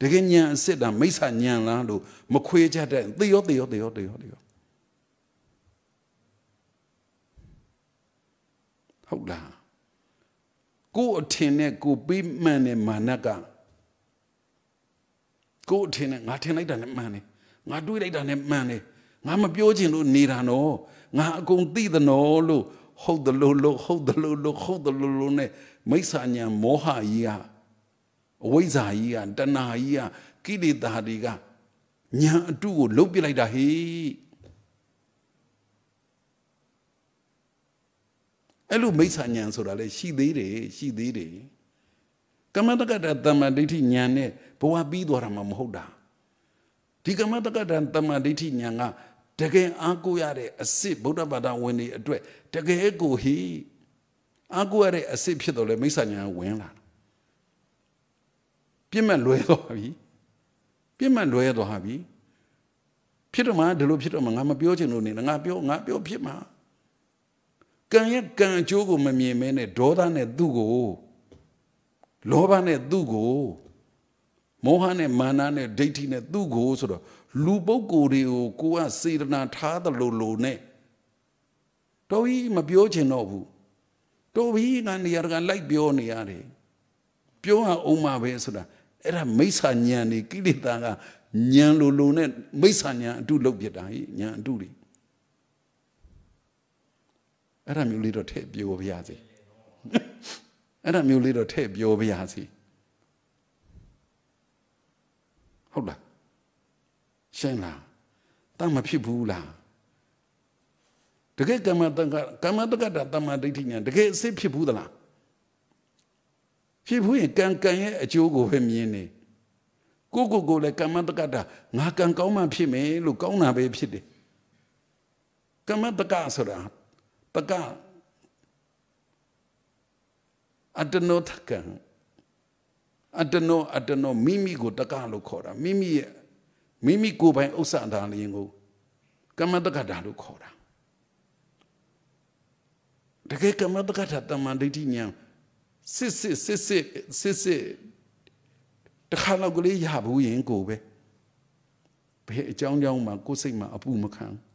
တကယ်ညံအစ်စ်တာမိစ္ဆာညံလားလို့မခွေးကြတဲ့သေရောသေရောသေရောသေရောသေရောဟုတ်လား ကိုယ်အထင်နဲ့ကိုယ်ပေးမှန်တဲ့မာနကကိုယ်အထင်နဲ့ငါထင်လိုက်တာနဲ့မှန်တယ်ငါတွေးလိုက်တာနဲ့မှန်တယ်ငါမပြောချင်လို့နေတာနော်ငါအကုန်သိသနော်လို့ဟုတ်တယ်လို့လို့ဟုတ်တယ်လို့လို့ဟုတ်တယ်လို့လို့ ਨੇ မိစ္ဆာညာမောဟကြီးကအဝိဇ္ဇာကြီးကတဏှာကြီးကကိလေသာတွေကညာအတုကိုလုတ်ပြလိုက်တာဟေ့ အဲ့လိုမိစ္ဆာညာဆိုတာလေရှိသေးတယ်ရှိသေးတယ်ကမ္မတက္ကတတမ္မာဒိဋ္ဌိညာနဲ့ဘဝပြီးသွားတာမှမဟုတ်တာဒီကမ္မတက္ကတတမ္မာဒိဋ္ဌိညာကတကယ်အားကိုးရတဲ့အစစ်ဗုဒ္ဓဘာသာဝင်တွေအတွက်တကယ်ကိုဟိအားကိုးရတဲ့အစစ်ဖြစ်တော့လေမိစ္ဆာညာဝင်လာပြစ်မဲ့လွဲသွားပြီပြစ်မဲ့လွဲသွားပြီဖြစ်တော့မှဒီလိုဖြစ်တော့မှငါမပြောချင်လို့နေငါပြောငါပြောဖြစ်မှာ ကံရဲ့ကံအကျိုးကိုမမြင်မဲနဲ့ဒေါသနဲ့သူ့ကိုလောဘနဲ့သူ့ကိုမောဟနဲ့မာနနဲ့ဒိဋ္ဌိနဲ့သူ့ကိုဆိုတော့လူပုဂ္ဂိုလ်တွေကိုကိုကစေတနာထားသလိုလိုနဲ့တော်ကြီးမပြောချင်တော့ဘူးတော်ကြီးကနေရာကလိုက်ပြောနေရတယ်ပြောရအောင်မှာပဲဆိုတာအဲ့ဒါမိစ္ဆာညံနေကိလေသာကညံလိုလိုနဲ့မိစ္ဆာညံအတုလုတ်ပြတာဟိညံအတုတွေ အဲ့ဒါမျိုးလေးတော့ထည့်ပြောပြရစီအဲ့ဒါမျိုးလေးတော့ထည့်ပြောပြရစီဟုတ်လားရှင်းလားတမ်းမဖြစ်ဘူးလားတကယ်ကမ္မတက္ကကမ္မတက္ကတာတမ္မာဒိဋ္ဌိညာတကယ်အစစ်ဖြစ်ဘူးသလားဖြစ်ဘူးရင်ကံကံရဲ့အကျိုးကိုပဲမြင်နေကိုကိုကိုလည်းကမ္မတက္ကတာငါကံကောင်းမှဖြစ်မယ်လို့ကောင်းတာပဲဖြစ်တယ်ကမ္မတက္ကဆိုတာ တက္ကအတ္တနောတက္ကံအတ္တနောအတ္တနောမိမိကိုတက္ကလို့ခေါ်တာမိမိရဲ့မိမိကိုယ်ပိုင်ဥစ္စာဒါလျင်ကိုကမ္မတက္ကတာလို့ခေါ်တာတကယ်ကမ္မတက္ကတာတမန်ဒိဋ္ဌိညာစစ်စစ်စစ်စစ်စစ်စစ်တခါတော့ကလေးရဘူးရင်ကိုပဲဘယ်အကြောင်းကြောင့်မှကိုယ်စိတ်မှာအပူမခံဘ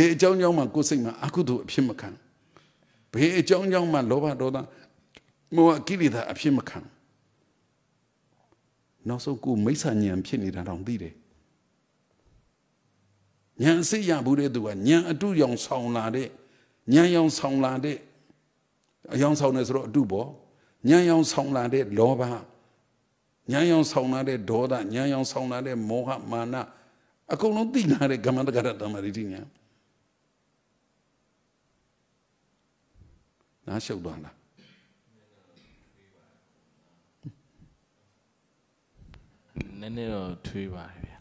ယ်အကြောင်းကြောင့်မှကိုယ်စိတ်မှာအကုသိုလ်အဖြစ်မခံဘယ်အကြောင်းကြောင့်မှလောဘဒေါသမောဟကိလေသာအဖြစ်မခံနောက်ဆုံးကိုမိစ္ဆာဉာဏ်ဖြစ်နေတာတော့သိတယ်ဉာဏ်စိတ်ရဘူးတဲ့သူကဉာဏ်အတုရောင်ဆောင်လာတဲ့ဉာဏ်ရောင်ဆောင်လာတဲ့အယောင်ဆောင်နေဆိုတော့အတုပေါ့ဉာဏ်ရောင်ဆောင်လာတဲ့လောဘဉာဏ်ရောင်ဆောင်လာတဲ့ဒေါသဉာဏ်ရောင်ဆောင်လာတဲ့မောဟမာနအကုန်လုံးသိလာတဲ့ကမ္မတက္ကရတမရိတိညာ နားရှုပ်သွားလားနည်းနည်းတော့ထွေးပါတယ်ဗျာ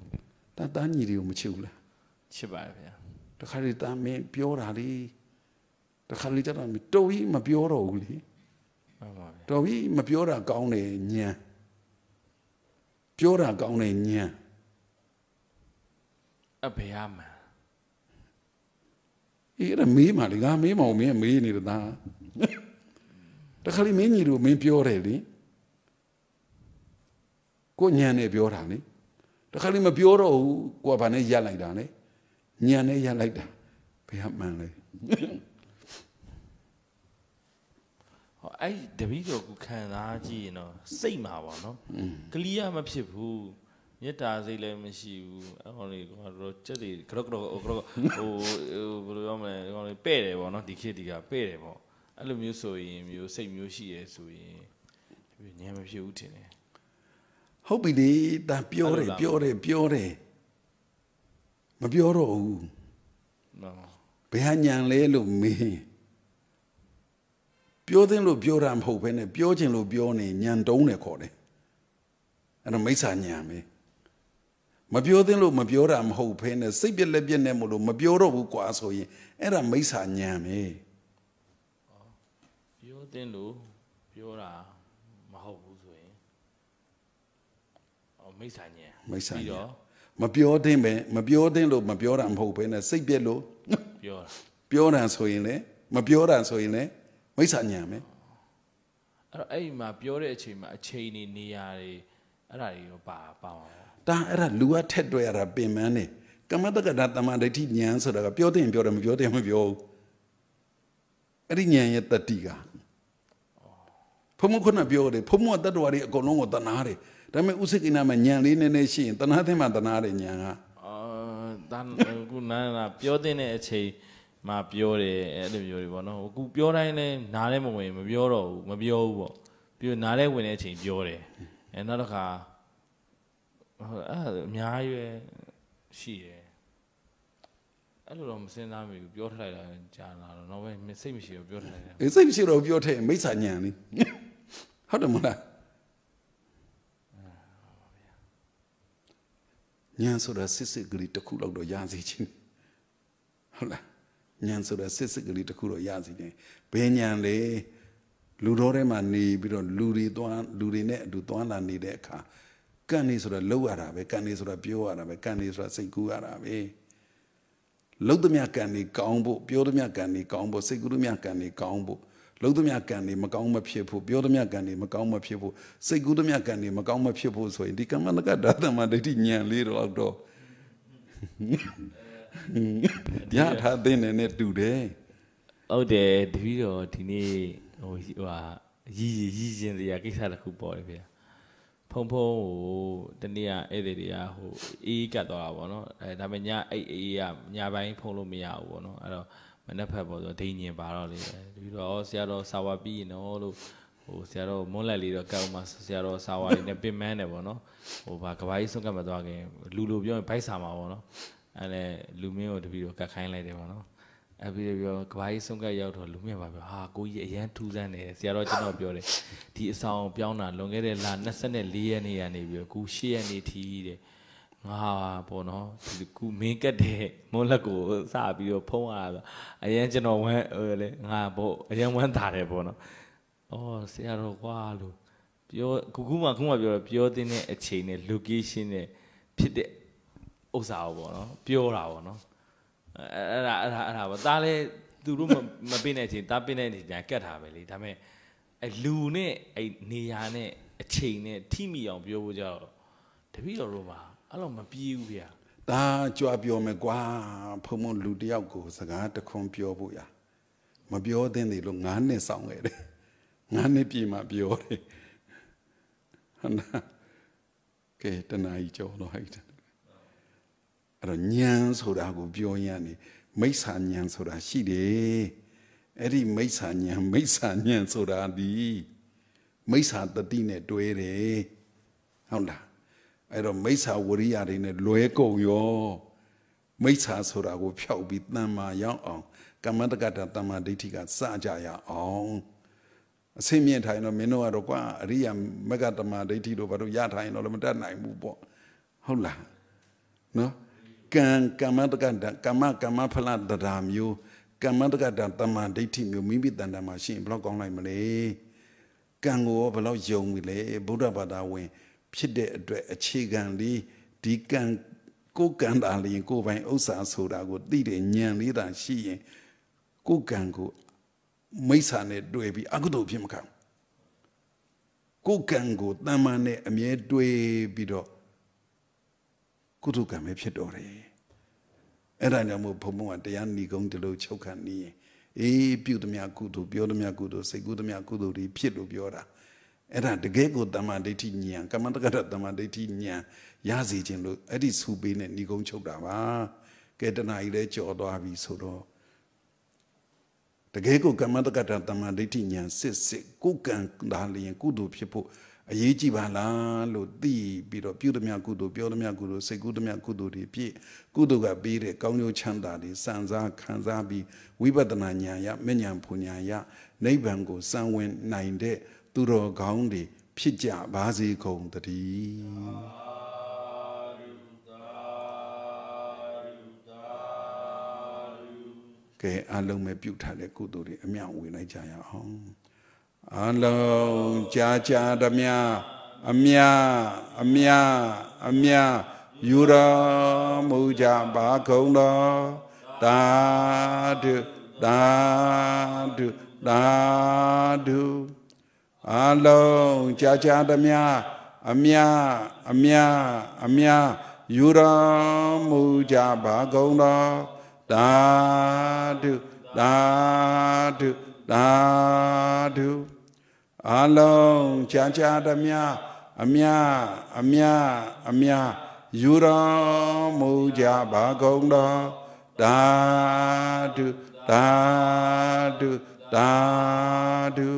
တာတာညီတွေကိုမချစ်ဘူးလားချစ်ပါတယ်ဗျာတခါလေတာမင်းပြောတာလေတခါလေကျတော့တော်ပြီမပြောတော့ဘူးလေမှန်ပါဗျာတော်ပြီမပြောတာကောင်းတယ်ညံပြောတာကောင်းတယ်ညံအဖေအမှန်အေးအဲ့ဒါမေးမှလေငါမေးမအောင်မင်းကမေးနေတာဒါ တခါလေမင်းညီတို့မင်းပြောတယ်လေကိုညံနဲ့ပြောတာလေတခါလေမပြောတော့ဘူးကိုကဘာနဲ့ရက်လိုက်တာလေညံနဲ့ရက်လိုက်တာဘယ်မှန်လဲဟောအဲ့ဒီတပည့်တော်ကိုခံစားကြည့်ရင်တော့စိတ်မှာပေါ့နော်ကလီယာမဖြစ်ဘူးမေတ္တာစိတ်လည်းမရှိဘူးအဲ့ကောင်လေးကတော့စက်တွေခရော့ခရော့ခရော့ဟိုဟိုဘယ်လိုပြောမလဲအဲ့ကောင်လေးပဲ့တယ်ပေါ့နော်ဒီခေတ်ဒီကပဲ့တယ်ပေါ့ အဲ့လိုမျိုးဆိုရင်မျိုးစိတ်မျိုးရှိရဲဆိုရင်ဒီညံမဖြစ်ဘူးထင်တယ်ဟုတ်ပြီလေဒါပြောတယ်အဲ့လိုလားပြောတယ်ပြောတယ်မပြောတော့ဘူးနော်ဘယ်ဟာညံလဲလို့မေးပြောသင့်လို့ပြောတာမဟုတ်ဘဲနဲ့ပြောချင်လို့ပြောနေညံတုံးတယ်ခေါ်တယ်အဲ့တော့မိစ္ဆာညံပဲမပြောသင့်လို့မပြောတာမဟုတ်ဘဲနဲ့စိတ်ပြက်လက်ပြက်နဲ့မလို့မပြောတော့ဘူးကွာဆိုရင်အဲ့ဒါမိစ္ဆာညံပဲ ပြောတင်လို့ပြောတာမဟုတ်ဘူးဆိုရင်အော်မိစ္ဆာညံမိစ္ဆာပြီးညံတော့မပြောသင့်ပဲမပြောသင့်လို့မပြောတာမဟုတ်ဘဲနဲ့စိတ်ပြက်လို့ပြောတာပြောတာဆိုရင်လေမပြောတာဆိုရင်လေမိစ္ဆာညံပဲအဲ့တော့အဲ့ဒီမှာပြောတဲ့အချိန်မှာအချိန်နေနေရာတွေအဲ့ဒါတွေရောပါပါပါဒါအဲ့ဒါလူကထက်တွဲရတာပင်ပန်းနေကမ္မတက္ကတာတမန်ဒိဋ္ဌိဉာဏ်ဆိုတာကပြောတဲ့ရင်ပြောတယ်မပြောတဲ့ရင်မပြောဘူးအဲ့ဒီဉာဏ်ရဲ့တတိက ဖုံမခုနပြောတယ်ဖုံမတတ္တဝါတွေအကုန်လုံးကိုတနာတယ်ဒါပေမဲ့ဥစိကိနာမှာဉာဏ်လေးနည်းနည်းရှိရင်တနာတဲ့မှာတနာတယ်ဉာဏ်ကအာဒါခုနာနာပြောတဲ့အချိန်မှာပြောတယ်အဲ့လိုမျိုးတွေပေါ့နော်အခုပြောတိုင်းလဲနားလဲမဝင်မပြောတော့ဘူးမပြောဘူးပေါ့ပြီးတော့နားလဲဝင်တဲ့အချိန်ပြောတယ်အဲနောက်တစ်ခါဟုတ်အဲ့ဒါအများကြီးပဲရှိတယ်အဲ့လိုတော့မစင်စားမိဘူးပြောထားလိုက်တာကြာလာတော့တော့ပဲစိတ်မရှိတော့ပြောထားလိုက်တာအေးစိတ်မရှိတော့ပြောတဲ့မိစ္ဆာဉာဏ်လေး ဟုတ်တယ်မလားဉာဏ်ဆိုတာစစ်စစ်ကလေးတစ်ခုလောက်တော့ရစီချင်းဟုတ်လားဉာဏ်ဆိုတာစစ်စစ်ကလေးတစ်ခုတော့ရစီချင်းဘယ်ဉာဏ်လဲလူတော်ထဲမှာနေပြီးတော့လူတွေသွားလူတွေနဲ့အတူသွားလာနေတဲ့အခါကံနေဆိုတာလှုပ်ရတာပဲကံနေဆိုတာပြောရတာပဲကံနေဆိုတာစိတ်ကူးရတာပဲလှုပ်သမျှကံနေကောင်းဖို့ပြောသမျှကံနေကောင်းဖို့စိတ်ကူးသမျှကံနေကောင်းဖို့ လှုပ်သမျှကံနေမကောင်းမဖြစ်ဖို့ပြောသမျှကံနေမကောင်းမဖြစ်ဖို့စိတ်ကူးသမျှကံနေမကောင်းမဖြစ်ဖို့ဆိုရင်ဒီကမ္မနကဒါသမဒိဋ္ဌိဉာဏ်လေးတော့တော့ရထားတဲ့နဲ့တူတယ်ဟုတ်တယ်တပည့်တော်ဒီနေ့ဟိုဟိုဟာရည်ရည်ချင်းတရားကိစ္စတစ်ခုပေါ်တယ်ဗျာဖုံဖုံဟိုတနေ့ကဧည့်သည်တွေကဟိုအေးကတ်သွားတာပေါ့နော်အဲဒါပေမဲ့ညအဲ့အေးကညပိုင်းဖုံလို့မရဘူးပေါ့နော်အဲ့တော့ မနေ့ဖက်ပေါ့ဆိုဒိန်ညင်ပါတော့လေပြီးတော့ဆရာတော်စာဝါပြီးရင်တော့လို့ဟိုဆရာတော်မွန်းလက်လေးတော့ကောက်မှဆရာတော်စာဝါလေးနဲ့ပင်မန်းတယ်ပေါ့နော်ဟိုဗာကဘာကြီးဆုံးကတ်မသွားခင်လူလိုပြောရင်ဗိုက်စာမှာပေါ့နော်အဲ့လေလူမင်းကိုတပီတော့ကတ်ခိုင်းလိုက်တယ်ပေါ့နော်အဲ့ပြီးတော့ကဘာကြီးဆုံးကတ်ရောက်တော့လူမင်းပါပြောဟာကိုကြီးအရန်ထူးဆန်းတယ်ဆရာတော်ကျွန်တော်ပြောတယ်ဒီအဆောင်ပြောင်းတာလွန်ခဲ့တဲ့လ24ရက်နေ့ကနေပြီးတော့ခု8ရက်နေ့ထိတဲ့ ငါပေါ့နော်ဒီကူမင်းကတ်တဲ့မွန်းလက်ကိုစပြီးတော့ဖုံးရတာအရင်ကျွန်တော်ဝမ်းဟိုလေငါပေါ့အရင်ဝမ်းသာတယ်ပေါ့နော်အော်ဆရာတော်ကွာလို့ပြောခုခုမှခုမှပြောတော့ပြောတဲ့တဲ့အချိန်နဲ့ location နဲ့ဖြစ်တဲ့ဥစ္စာပေါ့နော်ပြောတာပေါ့နော်အဲ့ဒါအဲ့ဒါအဲ့ဒါပေါ့ဒါလည်းသူတို့မပင်းတဲ့အချိန်ဒါပင်းတဲ့အချိန်ကတ်ထားပဲလေဒါပေမဲ့အဲလူနဲ့အဲနေရာနဲ့အချိန်နဲ့ထိမိအောင်ပြောဖို့ကြောက်တပည့်တော်တို့မှာ အဲ့လိုမပြေးဘူးဗျာဒါကြွားပြောမယ်ကွာဖုံဖုံလူတယောက်ကို စကားတခွန်းပြောဖို့ရမပြောသင့်သေးလို့ငါးနှစ်ဆောင်ခဲ့တယ်ငါးနှစ်ပြည့်မှပြောတယ်ဟနာကဲတနာကြီးကြောတော့ဟိုက်တယ်အဲ့တော့ညံဆိုတာကိုပြောရရင်မိစ္ဆာညံဆိုတာရှိတယ်အဲ့ဒီမိစ္ဆာညံမိစ္ဆာညံဆိုတာဒီမိစ္ဆာတတိနဲ့တွဲတယ်ဟုတ်လား အဲ့တော့မိစ္ဆာဝရိယတွေနဲ့လွဲကုန်ရောမိစ္ဆာဆိုတာကိုဖျောက်ပြီးတဏ္မာရောက်အောင်ကမ္မတက္ကတာတမ္မာဒိဋ္ဌိကစကြရအောင်အစိမ့်မြင့်ထိုင်တော့မင်းတို့ကတော့ကွာအရိယာမဂ္ဂတမ္မာဒိဋ္ဌိတို့ဘာလို့ရထိုင်တော့လည်းမတတ်နိုင်ဘူးပေါ့ဟုတ်လားနော်ကံကမ္မတက္ကတာကမ္မကမ္မဖလတရာမျိုးကမ္မတက္ကတာတမ္မာဒိဋ္ဌိမျိုးမိမိတန်တမှာရှိရင်ဘယ်တော့ကောင်းလိုက်မလဲကံကိုဘယ်တော့ယုံပြီလဲဗုဒ္ဓဘာသာဝင် ဖြစ်တဲ့အတွက်အခြေခံလေးဒီကံကိုကံတာလျင်ကိုပိုင်ဥစ္စာဆိုတာကိုသိတဲ့ဉာဏ်လေးသာရှိရင်ကိုကံကိုမိစ္ဆာနဲ့တွေ့ပြီးအကုသိုလ်ဖြစ်မခံကိုကံကိုတမ္မာနဲ့အမြဲတွေ့ပြီးတော့ကုသိုလ်ကံပဲဖြစ်တော်တယ်အဲ့ဒါကြောင့်မို့ဘုံဘုံကတရားဏီကုံဒီလိုချုပ်ခံနေရင်အေးပြုသမျှကုသိုလ်ပြောသမျှကုသိုလ်စိတ်ကူးသမျှကုသိုလ်တွေဖြစ်လို့ပြောတာ အဲ့ဒါတကယ်ကိုတမ္မာဒိဋ္ဌိဉာဏ်ကမ္မတက္ကရတမ္မာဒိဋ္ဌိဉာဏ်ရစီခြင်းလို့အဲ့ဒီစူပေးနဲ့ဏီကုံချုပ်တာပါကဲတဏှာကြီးလည်းကြော်သွားပြီဆိုတော့တကယ်ကိုကမ္မတက္ကရတမ္မာဒိဋ္ဌိဉာဏ်စစ်စစ်ကိုကံဒါလျင်ကုသိုလ်ဖြစ်ဖို့အရေးကြီးပါလားလို့သိပြီးတော့ပြုသမျှကုသိုလ်ပြောသမျှကုသိုလ်စိတ်ကူးသမျှကုသိုလ်တွေပြည့်ကုသိုလ်ကပေးတဲ့ကောင်းကျိုးချမ်းသာတွေစံစားခံစားပြီးဝိပဿနာဉာဏ်ရမဉဏ်ဖူဉာဏ်ရနိဗ္ဗာန်ကိုစံဝင်နိုင်တဲ့ သူတော်ကောင်းတွေဖြစ်ကြပါစေကုန်တည်းကဲအလုံးမဲ့ပြုထားတဲ့ကုသိုလ်တွေအမြောက်ဝင်လိုက်ကြရအောင်အလုံးကြာကြာဓမြအမြအမြအမြယူတော်မူကြပါကုန်တော်သာဓုသာဓုသာဓု အလုံးကြာကြာဓမြအမြအမြအမြယူတော်မူကြပါကုန်တော်သာဓုသာဓုသာဓုအလုံးချာချာတမြအမြအမြအမြယူတော်မူကြပါကုန်တော်သာဓုသာဓုသာဓု